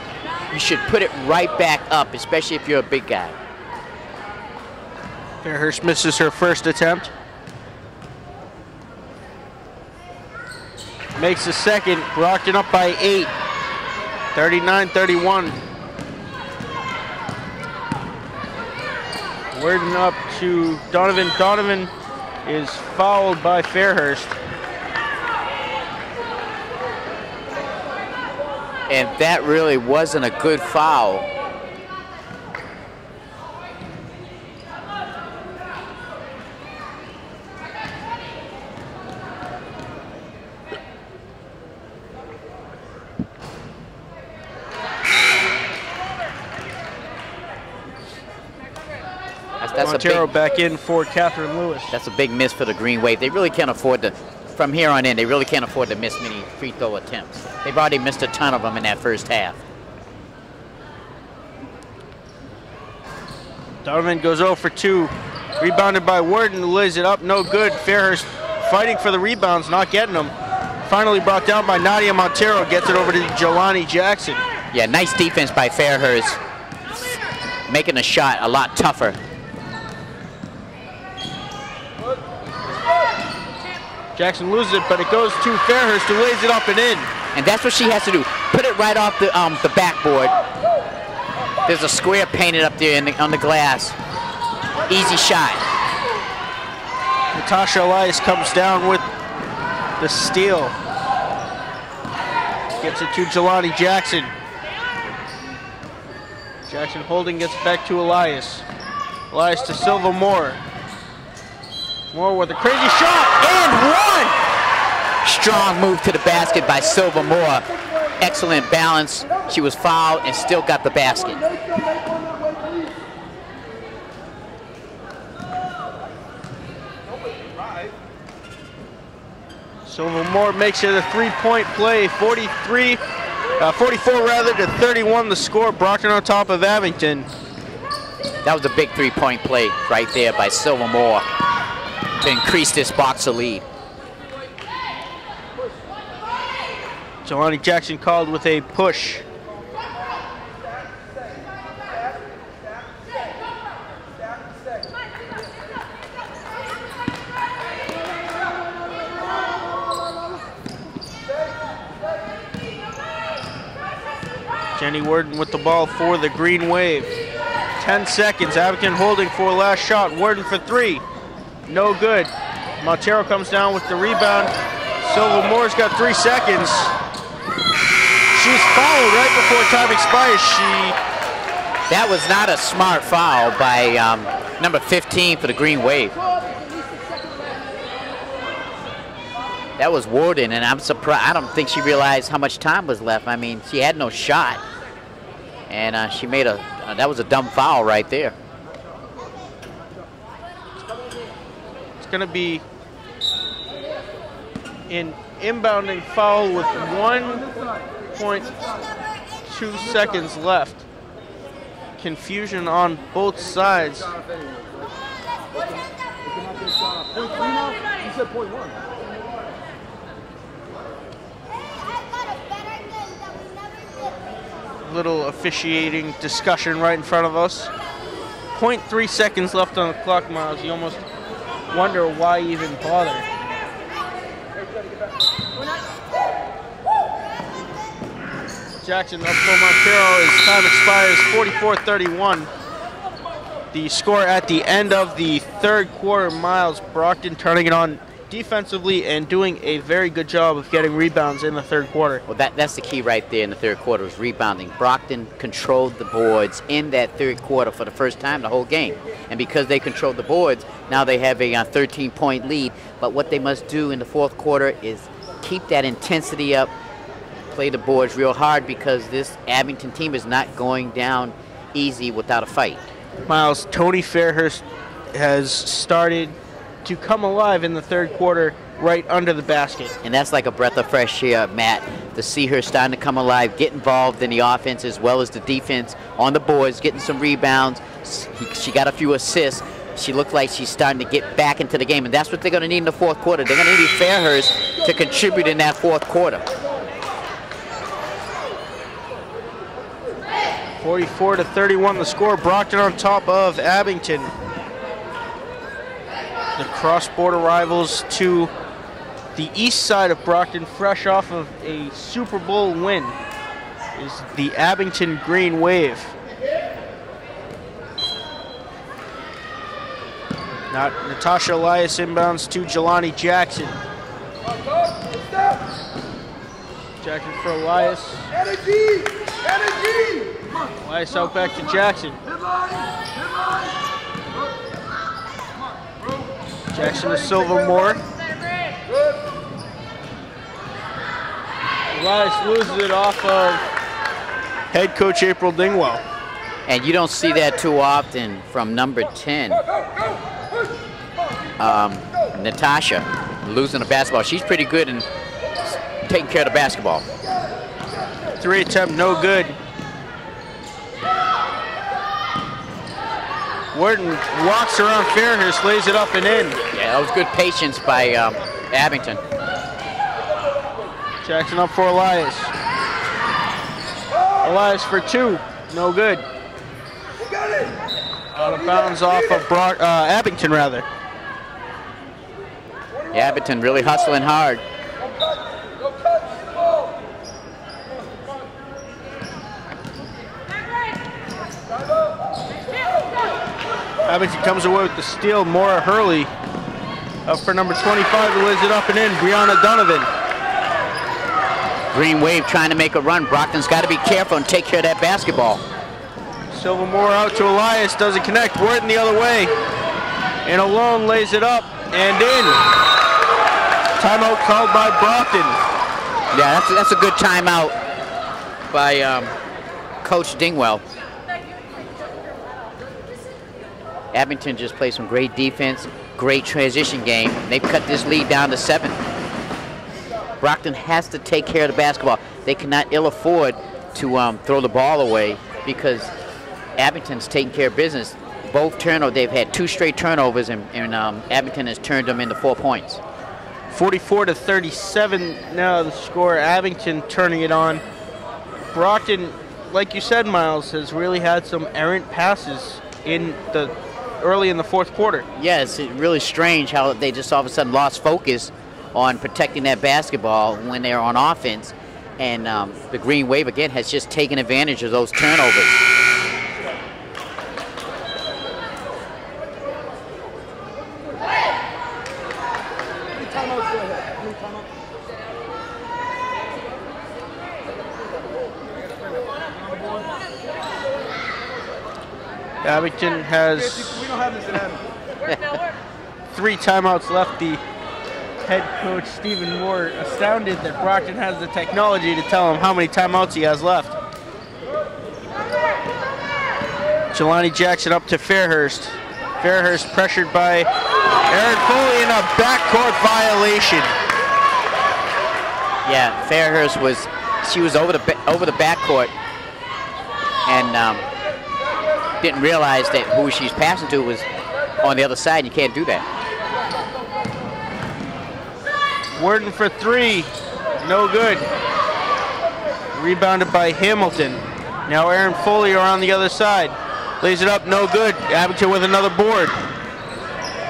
you should put it right back up, especially if you're a big guy. Fairhurst misses her first attempt. Makes the second. Brockton up by eight. 39-31. Worden up to Donovan. Donovan is fouled by Fairhurst. And that really wasn't a good foul. That's, Montero big, back in for Catherine Lewis. that's a big miss for the Green Wave. They really can't afford to, from here on in, they really can't afford to miss many free throw attempts. They've already missed a ton of them in that first half. Donovan goes 0 for 2. Rebounded by Worden, who lays it up, no good. Fairhurst fighting for the rebounds, not getting them. Finally brought down by Nadia Montero, gets it over to Jelani Jackson. Yeah, nice defense by Fairhurst, making the shot a lot tougher. Jackson loses it, but it goes to Fairhurst, who lays it up and in. And that's what she has to do. Put it right off the um, the backboard. There's a square painted up there in the, on the glass. Easy shot. Natasha Elias comes down with the steal. Gets it to Jelani Jackson. Jackson holding gets back to Elias. Elias to Silva Moore. Moore with a crazy shot. And one! Strong move to the basket by Silva Moore. Excellent balance. She was fouled and still got the basket. Silva Moore makes it a three-point play, 43, uh, 44 rather to 31. The score. Brockton on top of Abington. That was a big three-point play right there by Silva Moore to increase this boxer lead. Jelani Jackson called with a push. Jenny Worden with the ball for the Green Wave. 10 seconds. Abington holding for last shot. Worden for three. No good. Montero comes down with the rebound. Silva Moore's got three seconds. She's fouled right before time expires. She That was not a smart foul by um, number 15 for the Green Wave. That was Worden, and I'm surprised. I don't think she realized how much time was left. I mean, she had no shot, and uh, she made a. Uh, that was a dumb foul right there. it's going to be an inbounding foul with 1.2 seconds left. Confusion on both sides. Little officiating discussion right in front of us. 0.3 seconds left on the clock, Miles. You almost wonder why you even bother. Jackson up for Montero as time expires 44-31. The score at the end of the third quarter, Miles Brockton turning it on defensively and doing a very good job of getting rebounds in the third quarter. Well, that, that's the key right there in the third quarter was rebounding. Brockton controlled the boards in that third quarter for the first time the whole game. And because they controlled the boards, now they have a uh, 13-point lead. But what they must do in the fourth quarter is keep that intensity up, play the boards real hard because this Abington team is not going down easy without a fight. Miles, Tony Fairhurst has started to come alive in the third quarter right under the basket. And that's like a breath of fresh air, Matt, to see her starting to come alive, get involved in the offense as well as the defense on the boards, getting some rebounds. She got a few assists. she looked like she's starting to get back into the game, and that's what they're going to need in the fourth quarter. They're going to need Fairhurst to contribute in that fourth quarter. 44 to 31 the score. Brockton on top of Abington. The cross-border rivals to the east side of Brockton, fresh off of a Super Bowl win, is the Abington Green Wave. Now Natasha Elias inbounds to Jelani Jackson. Jackson for Elias. Energy! Energy! Elias out back to Jackson. Jackson to Silva Moore. Elias loses it off of head coach April Dingwell. And you don't see that too often from number 10, um, Natasha, losing the basketball. She's pretty good in taking care of the basketball. Three attempt, no good. Wharton walks around Fairhurst, lays it up and in. Yeah, that was good patience by um, Abington. Jackson up for Elias. Elias for two, no good. Out of bounds off of Brock, uh, Abington, rather. Yeah, Abington really hustling hard. Abington comes away with the steal. Maura Hurley up for number 25 who lays it up and in. Brianna Donovan. Green Wave trying to make a run. Brockton's got to be careful and take care of that basketball. Silva Moore out to Elias, doesn't connect. Wharton the other way. And alone lays it up and in. Timeout called by Brockton. Yeah, that's, that's a good timeout by um, Coach Dingwell. Abington just played some great defense, great transition game. They've cut this lead down to seven. Brockton has to take care of the basketball. They cannot ill afford to um, throw the ball away because Abington's taking care of business. Both turnovers, they've had two straight turnovers, and, and um, Abington has turned them into four points. 44 to 37 now the score. Abington turning it on. Brockton, like you said, Miles, has really had some errant passes in the early in the fourth quarter. Yeah, it's really strange how they just all of a sudden lost focus on protecting that basketball when they're on offense. And um, the Green Wave, again, has just taken advantage of those turnovers. Abington has We don't have this in Adam. three timeouts left. The head coach, Stephen Moore, astounded that Brockton has the technology to tell him how many timeouts he has left. Jelani Jackson up to Fairhurst. Fairhurst pressured by Aaron Foley in a backcourt violation. Yeah, Fairhurst was, she was over the ba- over the backcourt and um, didn't realize that who she's passing to was on the other side. You can't do that. Worden for three, no good. Rebounded by Hamilton. Now Aaron Foley are on the other side. Lays it up, no good. Abington with another board.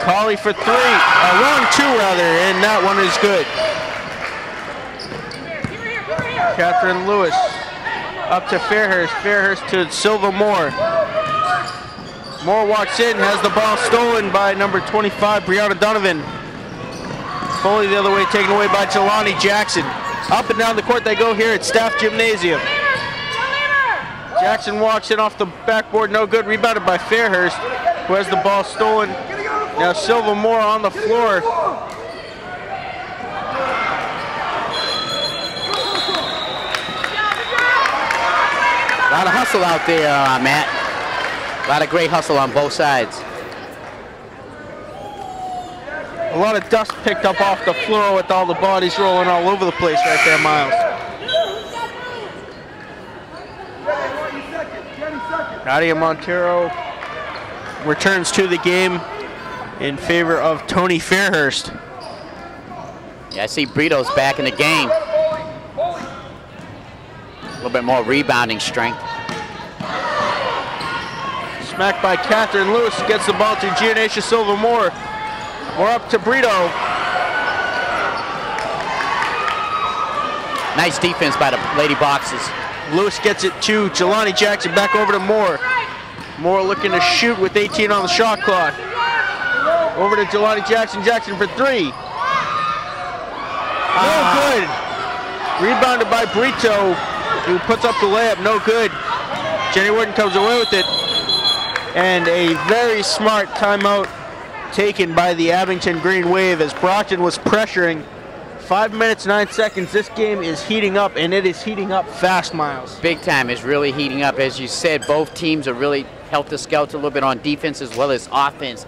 Colley for three, uh, wrong two rather, and that one is good. Catherine Lewis up to Fairhurst. Fairhurst to Silva Moore. Moore walks in, has the ball stolen by number 25, Brianna Donovan. Foley the other way, taken away by Jelani Jackson. Up and down the court they go here at Staff Gymnasium. Jackson walks in off the backboard, no good. Rebounded by Fairhurst, who has the ball stolen. Now Silva Moore on the floor. A lot of hustle out there, uh, Matt. A lot of great hustle on both sides. A lot of dust picked up off the floor with all the bodies rolling all over the place right there, Miles. Nadia Montero returns to the game in favor of Tony Fairhurst. Yeah, I see Brito's back in the game. A little bit more rebounding strength. Smacked by Catherine Lewis, gets the ball to Giannacia Silva Moore. More up to Brito. Nice defense by the Lady Boxers. Lewis gets it to Jelani Jackson, back over to Moore. Moore looking to shoot with 18 on the shot clock. Over to Jelani Jackson, Jackson for three. No ah. good. Rebounded by Brito, who puts up the layup, no good. Jenny Worden comes away with it. And a very smart timeout taken by the Abington Green Wave as Brockton was pressuring. Five minutes, nine seconds. This game is heating up, and it is heating up fast, Miles. Big time is really heating up. As you said, both teams are really helped the scouts a little bit on defense as well as offense.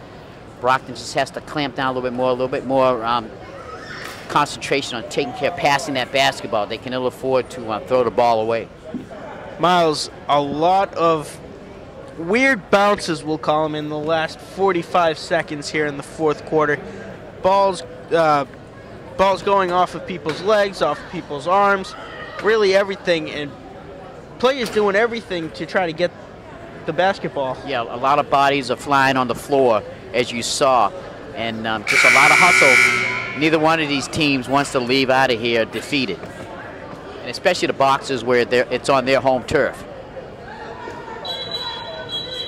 Brockton just has to clamp down a little bit more, a little bit more um, concentration on taking care of passing that basketball. They can ill afford to uh, throw the ball away. Miles, a lot of weird bounces, we'll call them, in the last 45 seconds here in the fourth quarter. Balls, uh, balls going off of people's legs, off of people's arms, really everything, and players doing everything to try to get the basketball. Yeah, a lot of bodies are flying on the floor, as you saw, and um, just a lot of hustle. Neither one of these teams wants to leave out of here defeated, and especially the Boxers where it's on their home turf.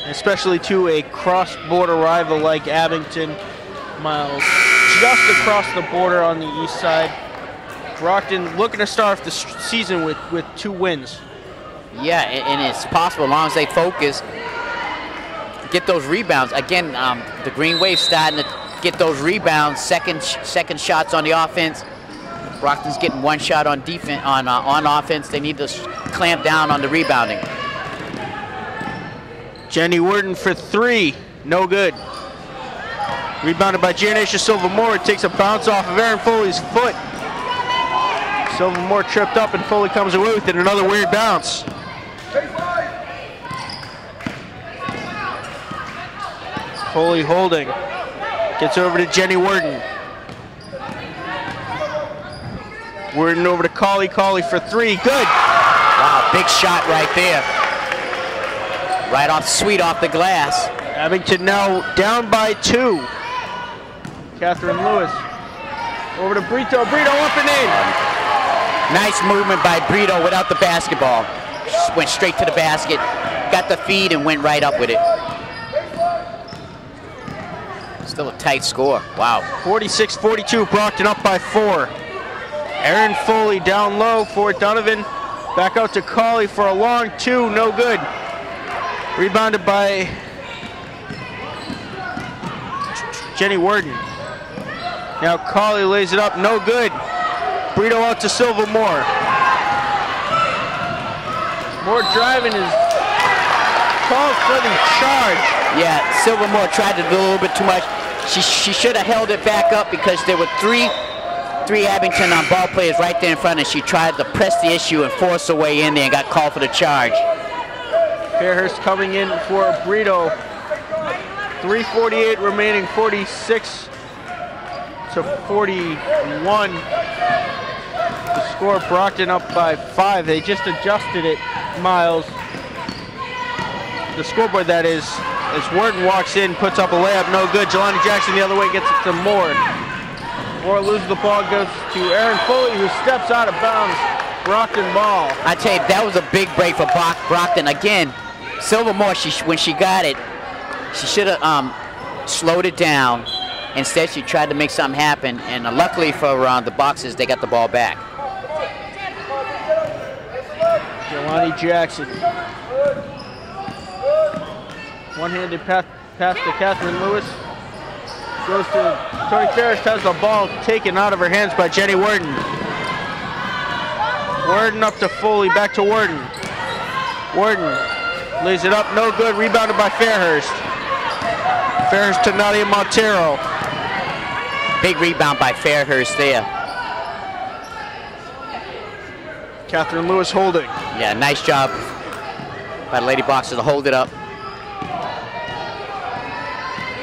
Especially to a cross-border rival like Abington, Miles, just across the border on the east side. Brockton looking to start off the season with, with two wins. Yeah, and, and it's possible as long as they focus, get those rebounds. Again, um, the Green Wave starting to get those rebounds, second second shots on the offense. Brockton's getting one shot on defense on uh, on offense. They need to clamp down on the rebounding. Jenny Worden for three, no good. Rebounded by Giannacia Silva Moore. It takes a bounce off of Aaron Foley's foot. Silva Moore tripped up and Foley comes away with it. Another weird bounce. Foley holding. Gets over to Jenny Worden. Worden over to Colley. Colley for three. Good. Wow, big shot right there. Right off, sweet off the glass. Abington now down by two. Catherine Lewis. Over to Brito. Brito up and in. Um, nice movement by Brito without the basketball. Just went straight to the basket, got the feed, and went right up with it. Still a tight score. Wow. 46-42, Brockton up by four. Aaron Foley down low for Donovan. Back out to Colley for a long two, no good. Rebounded by Jenny Worden. Now Colley lays it up, no good. Brito out to Silva Moore. Moore driving is called for the charge. Yeah, Silva Moore tried to do a little bit too much. She, she should have held it back up because there were three three Abington on ball players right there in front, and she tried to press the issue and force her way in there and got called for the charge. Fairhurst coming in for Brito. 348 remaining, 46 to 41. The score Brockton up by five. They just adjusted it, Miles. The scoreboard that is, as Worden walks in, puts up a layup, no good. Jelani Jackson the other way gets it to Moore. Moore loses the ball, goes to Aaron Foley, who steps out of bounds. Brockton ball. I tell you, that was a big break for Brock, Brockton. Again, Silva Moore, she, when she got it, she should have um, slowed it down. Instead, she tried to make something happen, and uh, luckily for uh, the Boxers, they got the ball back. Jelani Jackson. One-handed pass, pass to Catherine Lewis. Goes to Tony Fairhurst, has the ball taken out of her hands by Jenny Worden. Worden up to Foley, back to Worden. Worden lays it up, no good, rebounded by Fairhurst. Fairhurst to Nadia Montero. Big rebound by Fairhurst there. Catherine Lewis holding. Yeah, nice job by the Lady Boxers to hold it up.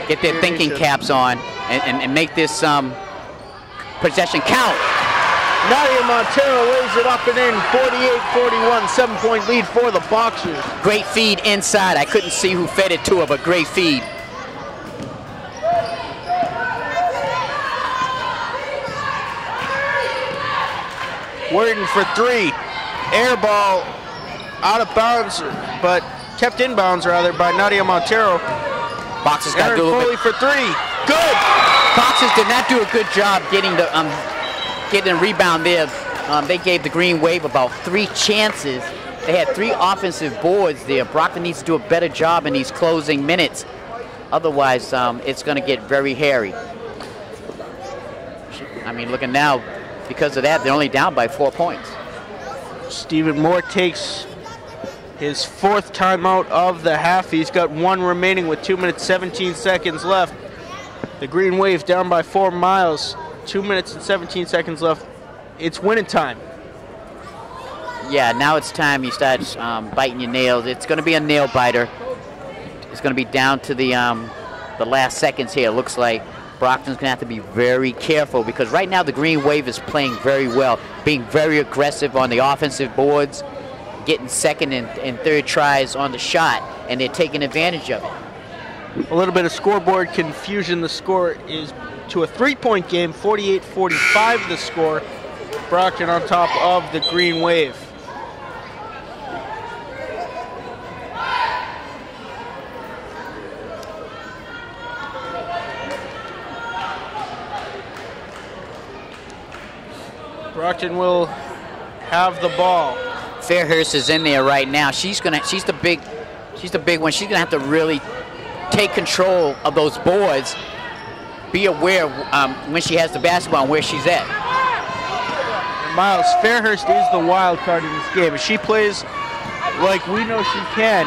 get their thinking caps on and, and, and make this um, possession count. Nadia Montero lays it up and in, 48-41, seven-point lead for the Boxers. Great feed inside. I couldn't see who fed it to her, but great feed. Worden for three. Air ball out of bounds, but kept in bounds rather by Nadia Montero. Boxers got to do a little Foley bit. for three. Good. Boxers did not do a good job getting the um, getting a rebound there. Um, they gave the Green Wave about three chances. They had three offensive boards there. Brockton needs to do a better job in these closing minutes. Otherwise, um, it's going to get very hairy. I mean, looking now, because of that, they're only down by four points. Stephen Moore takes his fourth timeout of the half. He's got one remaining with two minutes 17 seconds left. The Green Wave down by four miles. Two minutes and 17 seconds left. It's winning time. Yeah, now it's time you start um, biting your nails. It's going to be a nail biter. It's going to be down to the um, the last seconds here. It looks like Brockton's going to have to be very careful because right now the Green Wave is playing very well, being very aggressive on the offensive boards, getting second and, and third tries on the shot, and they're taking advantage of it. A little bit of scoreboard confusion. The score is to a three-point game, 48-45 the score. Brockton on top of the Green Wave. Brockton will have the ball. Fairhurst is in there right now. She's gonna. She's the big. She's the big one. She's gonna have to really take control of those boards. Be aware um, when she has the basketball and where she's at. Miles Fairhurst is the wild card in this game. If she plays like we know she can,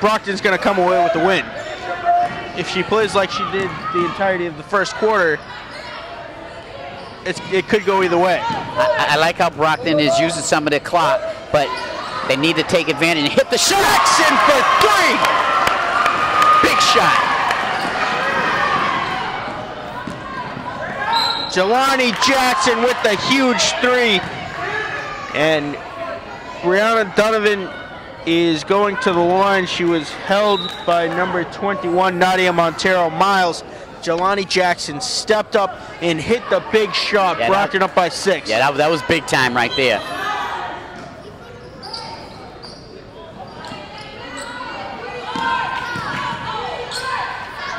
Brockton's going to come away with the win. If she plays like she did the entirety of the first quarter, it's, it could go either way. I, I like how Brockton is using some of the clock, but they need to take advantage and hit the shot. Jackson for three! Big shot. Jelani Jackson with the huge three. And Brianna Donovan is going to the line. She was held by number 21, Nadia Montero Miles. Jelani Jackson stepped up and hit the big shot, Yeah, that- up by six. Yeah, that, that was big time right there.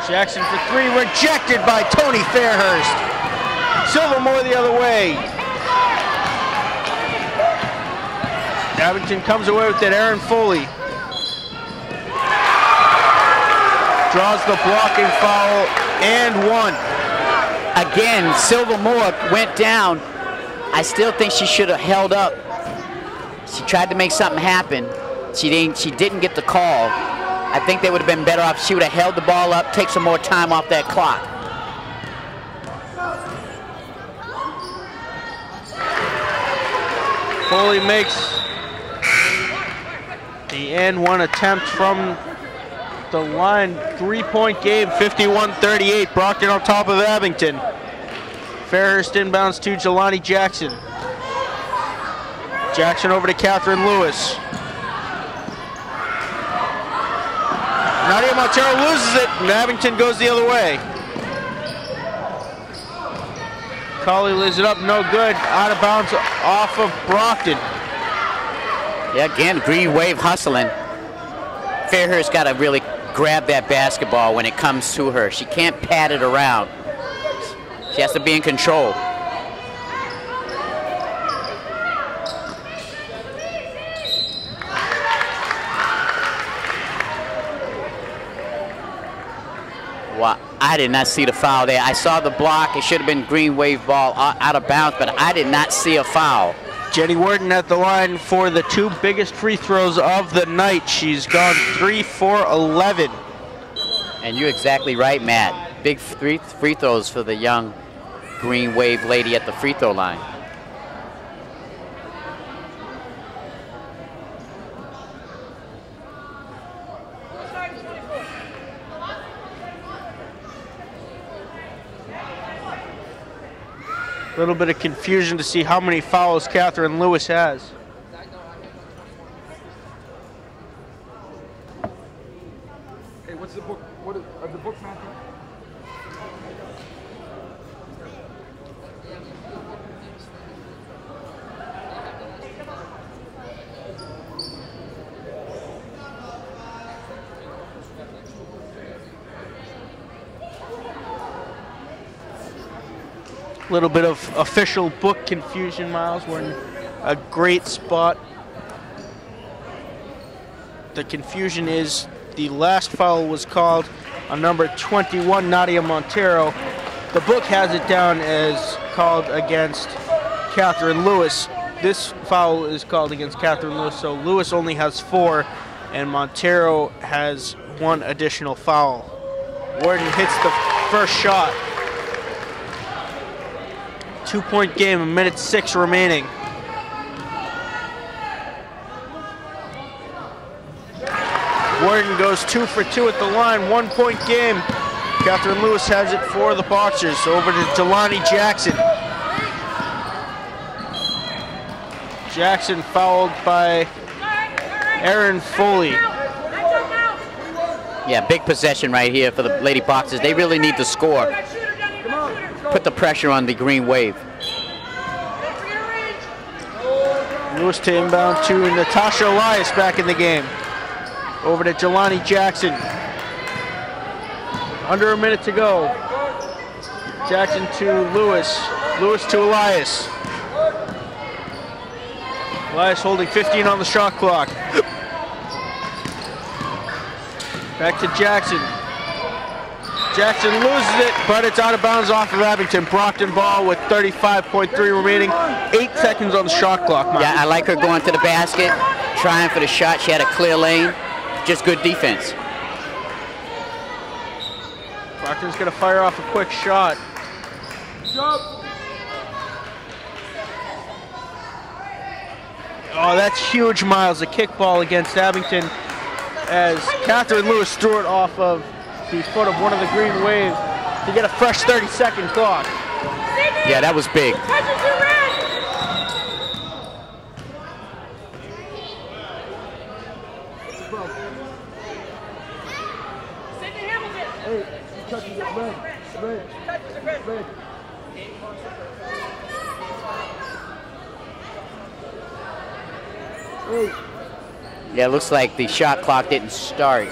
Jackson for three, rejected by Tony Fairhurst. Silva Moore the other way. Abington comes away with it. Aaron Foley draws the blocking foul and one. Again, Silva Moore went down. I still think she should have held up. She tried to make something happen. She didn't. She didn't get the call. I think they would have been better off. She would have held the ball up, take some more time off that clock. Foley makes the and one attempt from the line. Three-point game, 51-38. Brockton on top of Abington. Fairhurst inbounds to Jelani Jackson. Jackson over to Catherine Lewis. Nadia Montero loses it, and Abington goes the other way. Colley lays it up, no good. Out of bounds off of Brockton. Yeah, again, Green Wave hustling. Fairhurst's got to really grab that basketball when it comes to her. She can't pat it around. She has to be in control. Wow, I did not see the foul there. I saw the block. It should have been Green Wave ball out of bounds, but I did not see a foul. Jenny Worden at the line for the two biggest free throws of the night. She's gone 3 for 11. And you're exactly right, Matt. Big free, free throws for the young Green Wave lady at the free throw line. A little bit of confusion to see how many fouls Catherine Lewis has. Hey, what's the book? What is uh, the book match? A little bit of official book confusion, Miles. We're in a great spot. The confusion is the last foul was called on number 21, Nadia Montero. The book has it down as called against Catherine Lewis. This foul is called against Catherine Lewis, so Lewis only has four, and Montero has one additional foul. Worden hits the first shot. Two point game, a minute six remaining. Worden goes two for two at the line, one point game. Catherine Lewis has it for the Boxers. Over to Jelani Jackson. Jackson fouled by Aaron Foley. Yeah, big possession right here for the Lady Boxers. They really need to score. Put the pressure on the Green Wave. Lewis to inbound to Natasha Elias back in the game. Over to Jelani Jackson. Under a minute to go. Jackson to Lewis. Lewis to Elias. Elias holding 15 on the shot clock. Back to Jackson. Jackson loses it, but it's out of bounds off of Abington. Brockton ball with 35.3 remaining. Eight seconds on the shot clock. Yeah, I like her going to the basket, trying for the shot. She had a clear lane. Just good defense. Brockton's going to fire off a quick shot. Oh, that's huge, Miles. A kickball against Abington as Catherine Lewis threw it off of the foot of one of the Green waves to get a fresh 30 second clock. Yeah, that was big. Yeah, it looks like the shot clock didn't start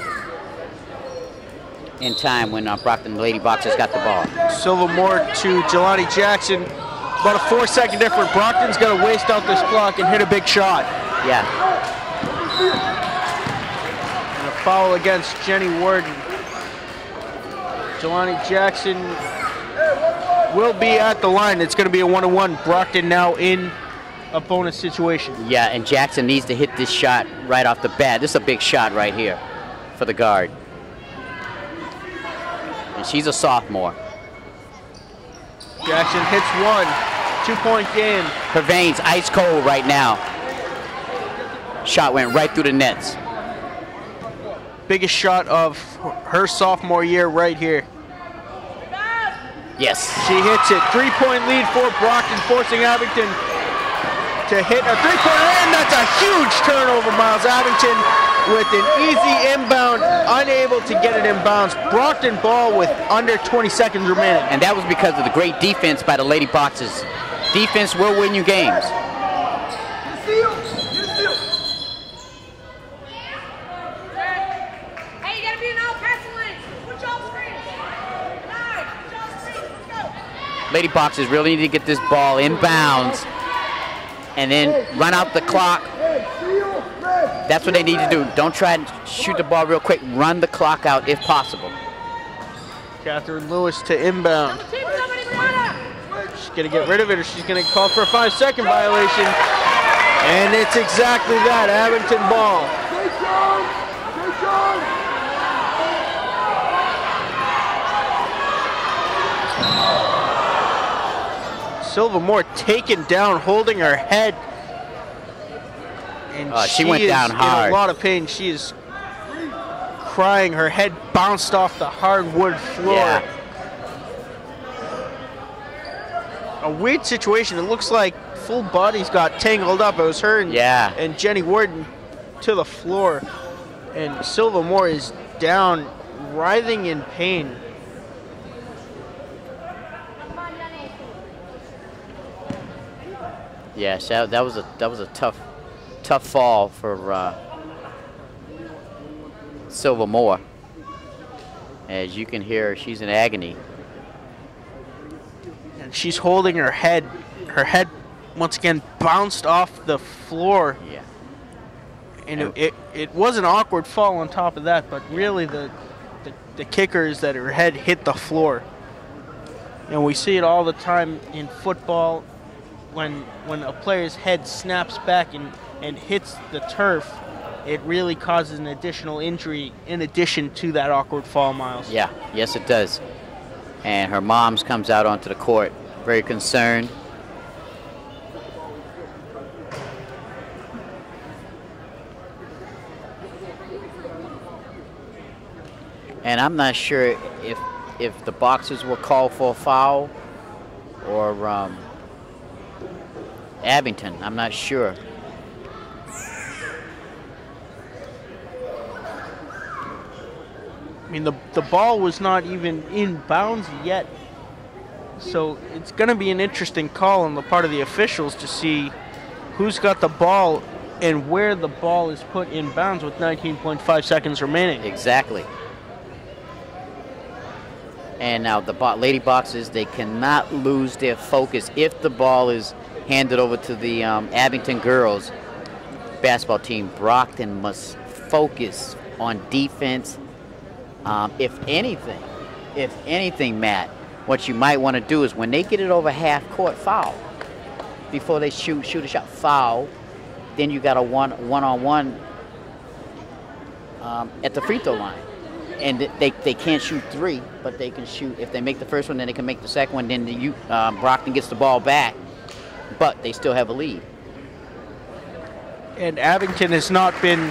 in time when uh, Brockton Lady Boxers got the ball. Silva Moore to Jelani Jackson. About a four second difference. Brockton's going to waste out this clock and hit a big shot. Yeah, And a foul against Jenny Worden. Jelani Jackson will be at the line. It's going to be a one-on-one. Brockton now in a bonus situation. yeah, and Jackson needs to hit this shot right off the bat. This is a big shot right here for the guard. She's a sophomore. Jackson hits one. Two-point game. Her veins ice cold right now. Shot went right through the nets. Biggest shot of her sophomore year right here. Yes. She hits it. Three-point lead for Brockton, forcing Abington to hit a three-pointer, and that's a huge turnover. Miles Abington with an easy inbound, unable to get it in bounds. Brockton ball with under 20 seconds remaining. And that was because of the great defense by the Lady Boxers. Defense will win you games. Hey, you gotta be in all passing lanes. Put you off screens. Nine. Put you off screens. Let's go. Lady Boxers really need to get this ball in bounds and then run out the clock. That's what they need to do. Don't try and shoot the ball real quick. Run the clock out if possible. Catherine Lewis to inbound. Team somebody, Brianna. She's going to get rid of it or she's going to call for a five-second violation. And it's exactly that, Abington ball. Silva Moore taken down, holding her head. And Uh, she went down hard. in a lot of pain. She is crying. Her head bounced off the hardwood floor. Yeah. a weird situation. It looks like full bodies got tangled up. It was her and, Yeah. and Jenny Worden to the floor. And Silva Moore is down, writhing in pain. Yeah, that was a that was a tough tough fall for uh, Silva Moore. As you can hear, she's in agony. And she's holding her head. Her head, once again, bounced off the floor. Yeah. And it, it, it was an awkward fall on top of that, but really the, the, the kicker is that her head hit the floor. And we see it all the time in football when when a player's head snaps back and, and hits the turf, it really causes an additional injury in addition to that awkward fall, Miles. Yeah, yes it does. And her mom's comes out onto the court, very concerned. And I'm not sure if if the boxers will call for a foul or um, Abington. I'm not sure. I mean, the, the ball was not even in bounds yet. So it's going to be an interesting call on the part of the officials to see who's got the ball and where the ball is put in bounds with 19.5 seconds remaining. Exactly. And now the bo- lady boxers, they cannot lose their focus if the ball is handed over to the um, Abington girls basketball team. Brockton must focus on defense. Um, if anything, if anything, Matt, what you might want to do is when they get it over half court, foul before they shoot shoot a shot, foul. Then you got a one one on one um, at the free throw line. And they, they can't shoot three, but they can shoot. If they make the first one, then they can make the second one. Then the, you, um, Brockton gets the ball back, but they still have a lead. And Abington has not been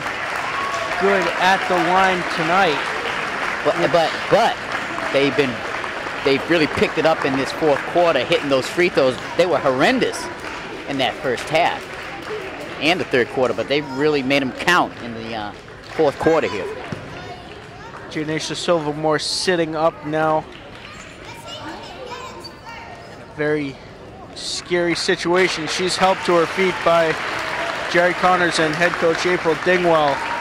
good at the line tonight. But but but they've been they've really picked it up in this fourth quarter, hitting those free throws. They were horrendous in that first half and the third quarter, but they really made them count in the uh, fourth quarter here. Janisha Silva Moore sitting up now. Very scary situation. She's helped to her feet by Jerry Connors and head coach April Dingwell.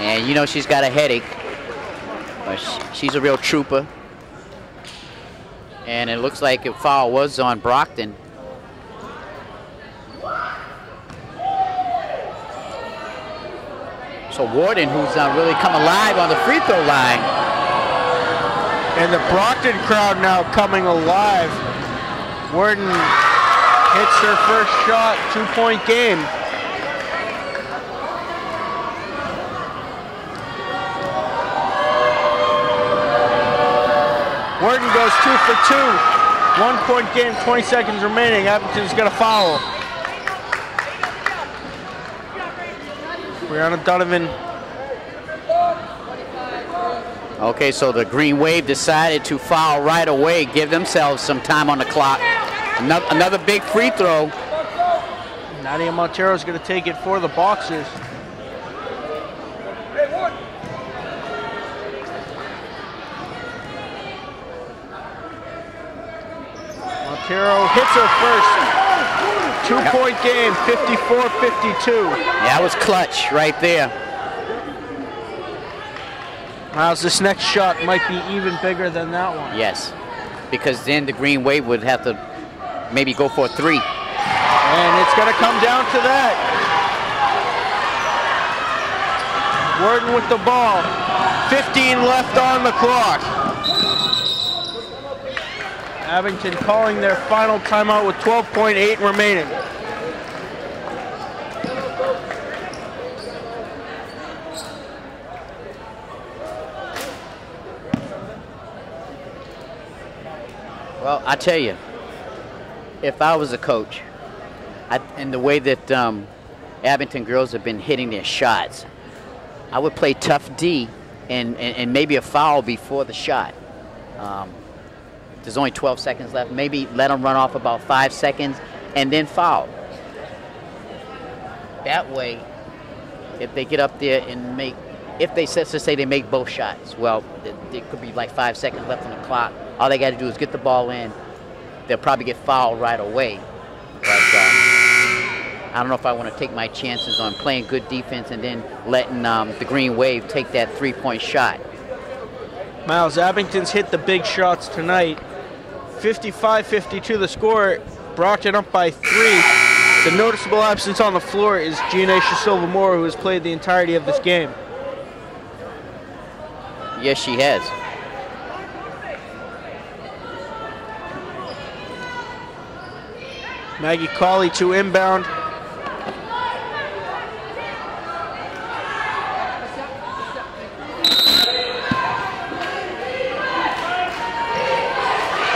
And you know she's got a headache. But she's a real trooper. And it looks like a foul was on Brockton. So Worden, who's uh, really come alive on the free throw line, And the Brockton crowd now coming alive. Worden hits her first shot, two point game. Worden goes two for two. One point game, 20 seconds remaining. Abington's got a foul. Brianna Donovan Okay, so the Green Wave decided to foul right away, give themselves some time on the clock. Another, another big free throw. Nadia Montero is going to take it for the Boxers. Montero hits her first. Two point game, 54 52. That was clutch right there. Miles, this next shot might be even bigger than that one. Yes, because then the Green Wave would have to maybe go for a three. And it's going to come down to that. Worden with the ball. 15 left on the clock. Abington calling their final timeout with 12.8 remaining. Well, I tell you, if I was a coach, I, and the way that um, Abington girls have been hitting their shots, I would play tough D and, and, and maybe a foul before the shot. Um, there's only 12 seconds left. Maybe let them run off about five seconds and then foul. That way, if they get up there and make, if they let's just say they make both shots, well, it, could be like five seconds left on the clock. All they got to do is get the ball in. They'll probably get fouled right away. But um, I don't know if I want to take my chances on playing good defense and then letting um, the Green Wave take that three-point shot. Miles Abington's hit the big shots tonight. 55-52 the score. Brockton up by three. The noticeable absence on the floor is Gianacia Silva Moore, who has played the entirety of this game. Yes, she has. Maggie Colley to inbound.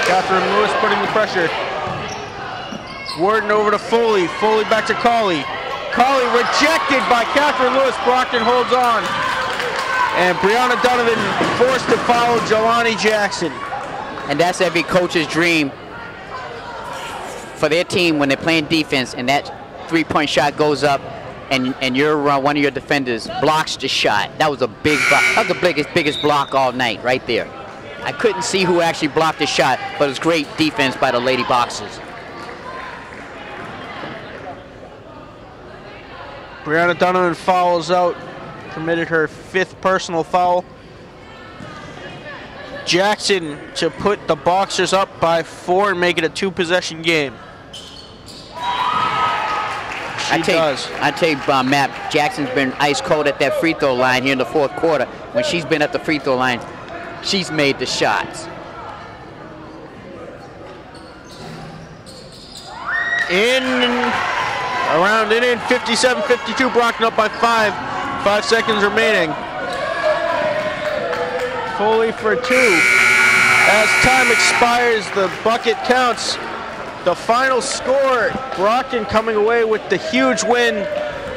Catherine Lewis putting the pressure. Worden over to Foley. Foley back to Colley. Colley rejected by Catherine Lewis. Brockton holds on. And Brianna Donovan forced to follow Jelani Jackson. And that's every coach's dream for their team when they're playing defense and that three-point shot goes up and and you're uh, one of your defenders blocks the shot. That was a big block. That was the biggest biggest block all night right there. I couldn't see who actually blocked the shot, but it was great defense by the Lady Boxers. Brianna Donovan fouls out, committed her fifth personal foul. Jackson to put the Boxers up by four and make it a two-possession game. She I tell does. You, I tell you, uh, Matt, Jackson's been ice cold at that free throw line here in the fourth quarter. When she's been at the free throw line, she's made the shots. In, around and in, 57-52, Brockton up by five. Five seconds remaining. Foley for two. As time expires, the bucket counts. The final score, Brockton coming away with the huge win.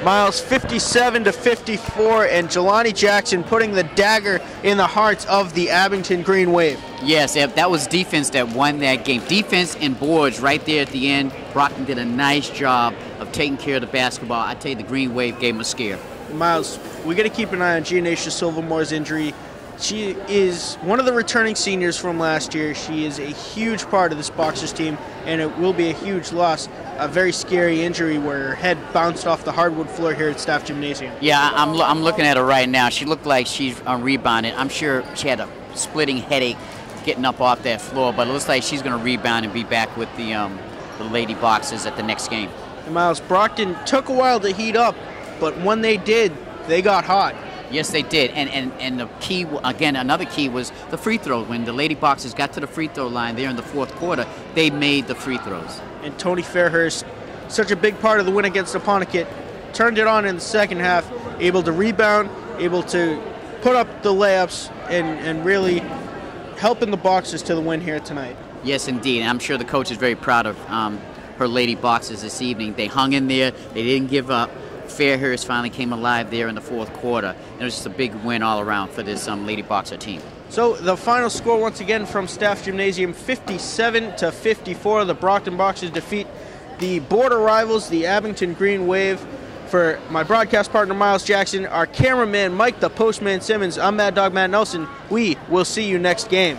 Miles 57 to 54, and Jelani Jackson putting the dagger in the hearts of the Abington Green Wave. Yes, that was defense that won that game. Defense and boards right there at the end. Brockton did a nice job of taking care of the basketball. I tell you, the Green Wave gave them a scare. Miles, we got to keep an eye on Gianacia Silva Moore's injury. She is one of the returning seniors from last year. She is a huge part of this Boxers team, and it will be a huge loss. A very scary injury where her head bounced off the hardwood floor here at Staff Gymnasium. Yeah, I'm, lo- I'm looking at her right now. She looked like she's uh, rebounded. I'm sure she had a splitting headache getting up off that floor, but it looks like she's going to rebound and be back with the, um, the Lady Boxers at the next game. And Miles Brockton took a while to heat up, but when they did, they got hot. Yes, they did. And, and, and the key, again, another key was the free throw. When the Lady Boxers got to the free throw line there in the fourth quarter, they made the free throws. And Tony Fairhurst, such a big part of the win against Apponequet, turned it on in the second half, able to rebound, able to put up the layups, and, and really helping the Boxers to the win here tonight. Yes, indeed. And I'm sure the coach is very proud of um, her Lady Boxers this evening. They hung in there, they didn't give up. Fairhurst finally came alive there in the fourth quarter. And It was just a big win all around for this um, Lady Boxer team. So the final score once again from Staff Gymnasium 57 to 54. The Brockton Boxers defeat the border rivals, the Abington Green Wave. For my broadcast partner Miles Jackson, our cameraman Mike the Postman Simmons, I'm Mad Dog Matt Nelson. We will see you next game.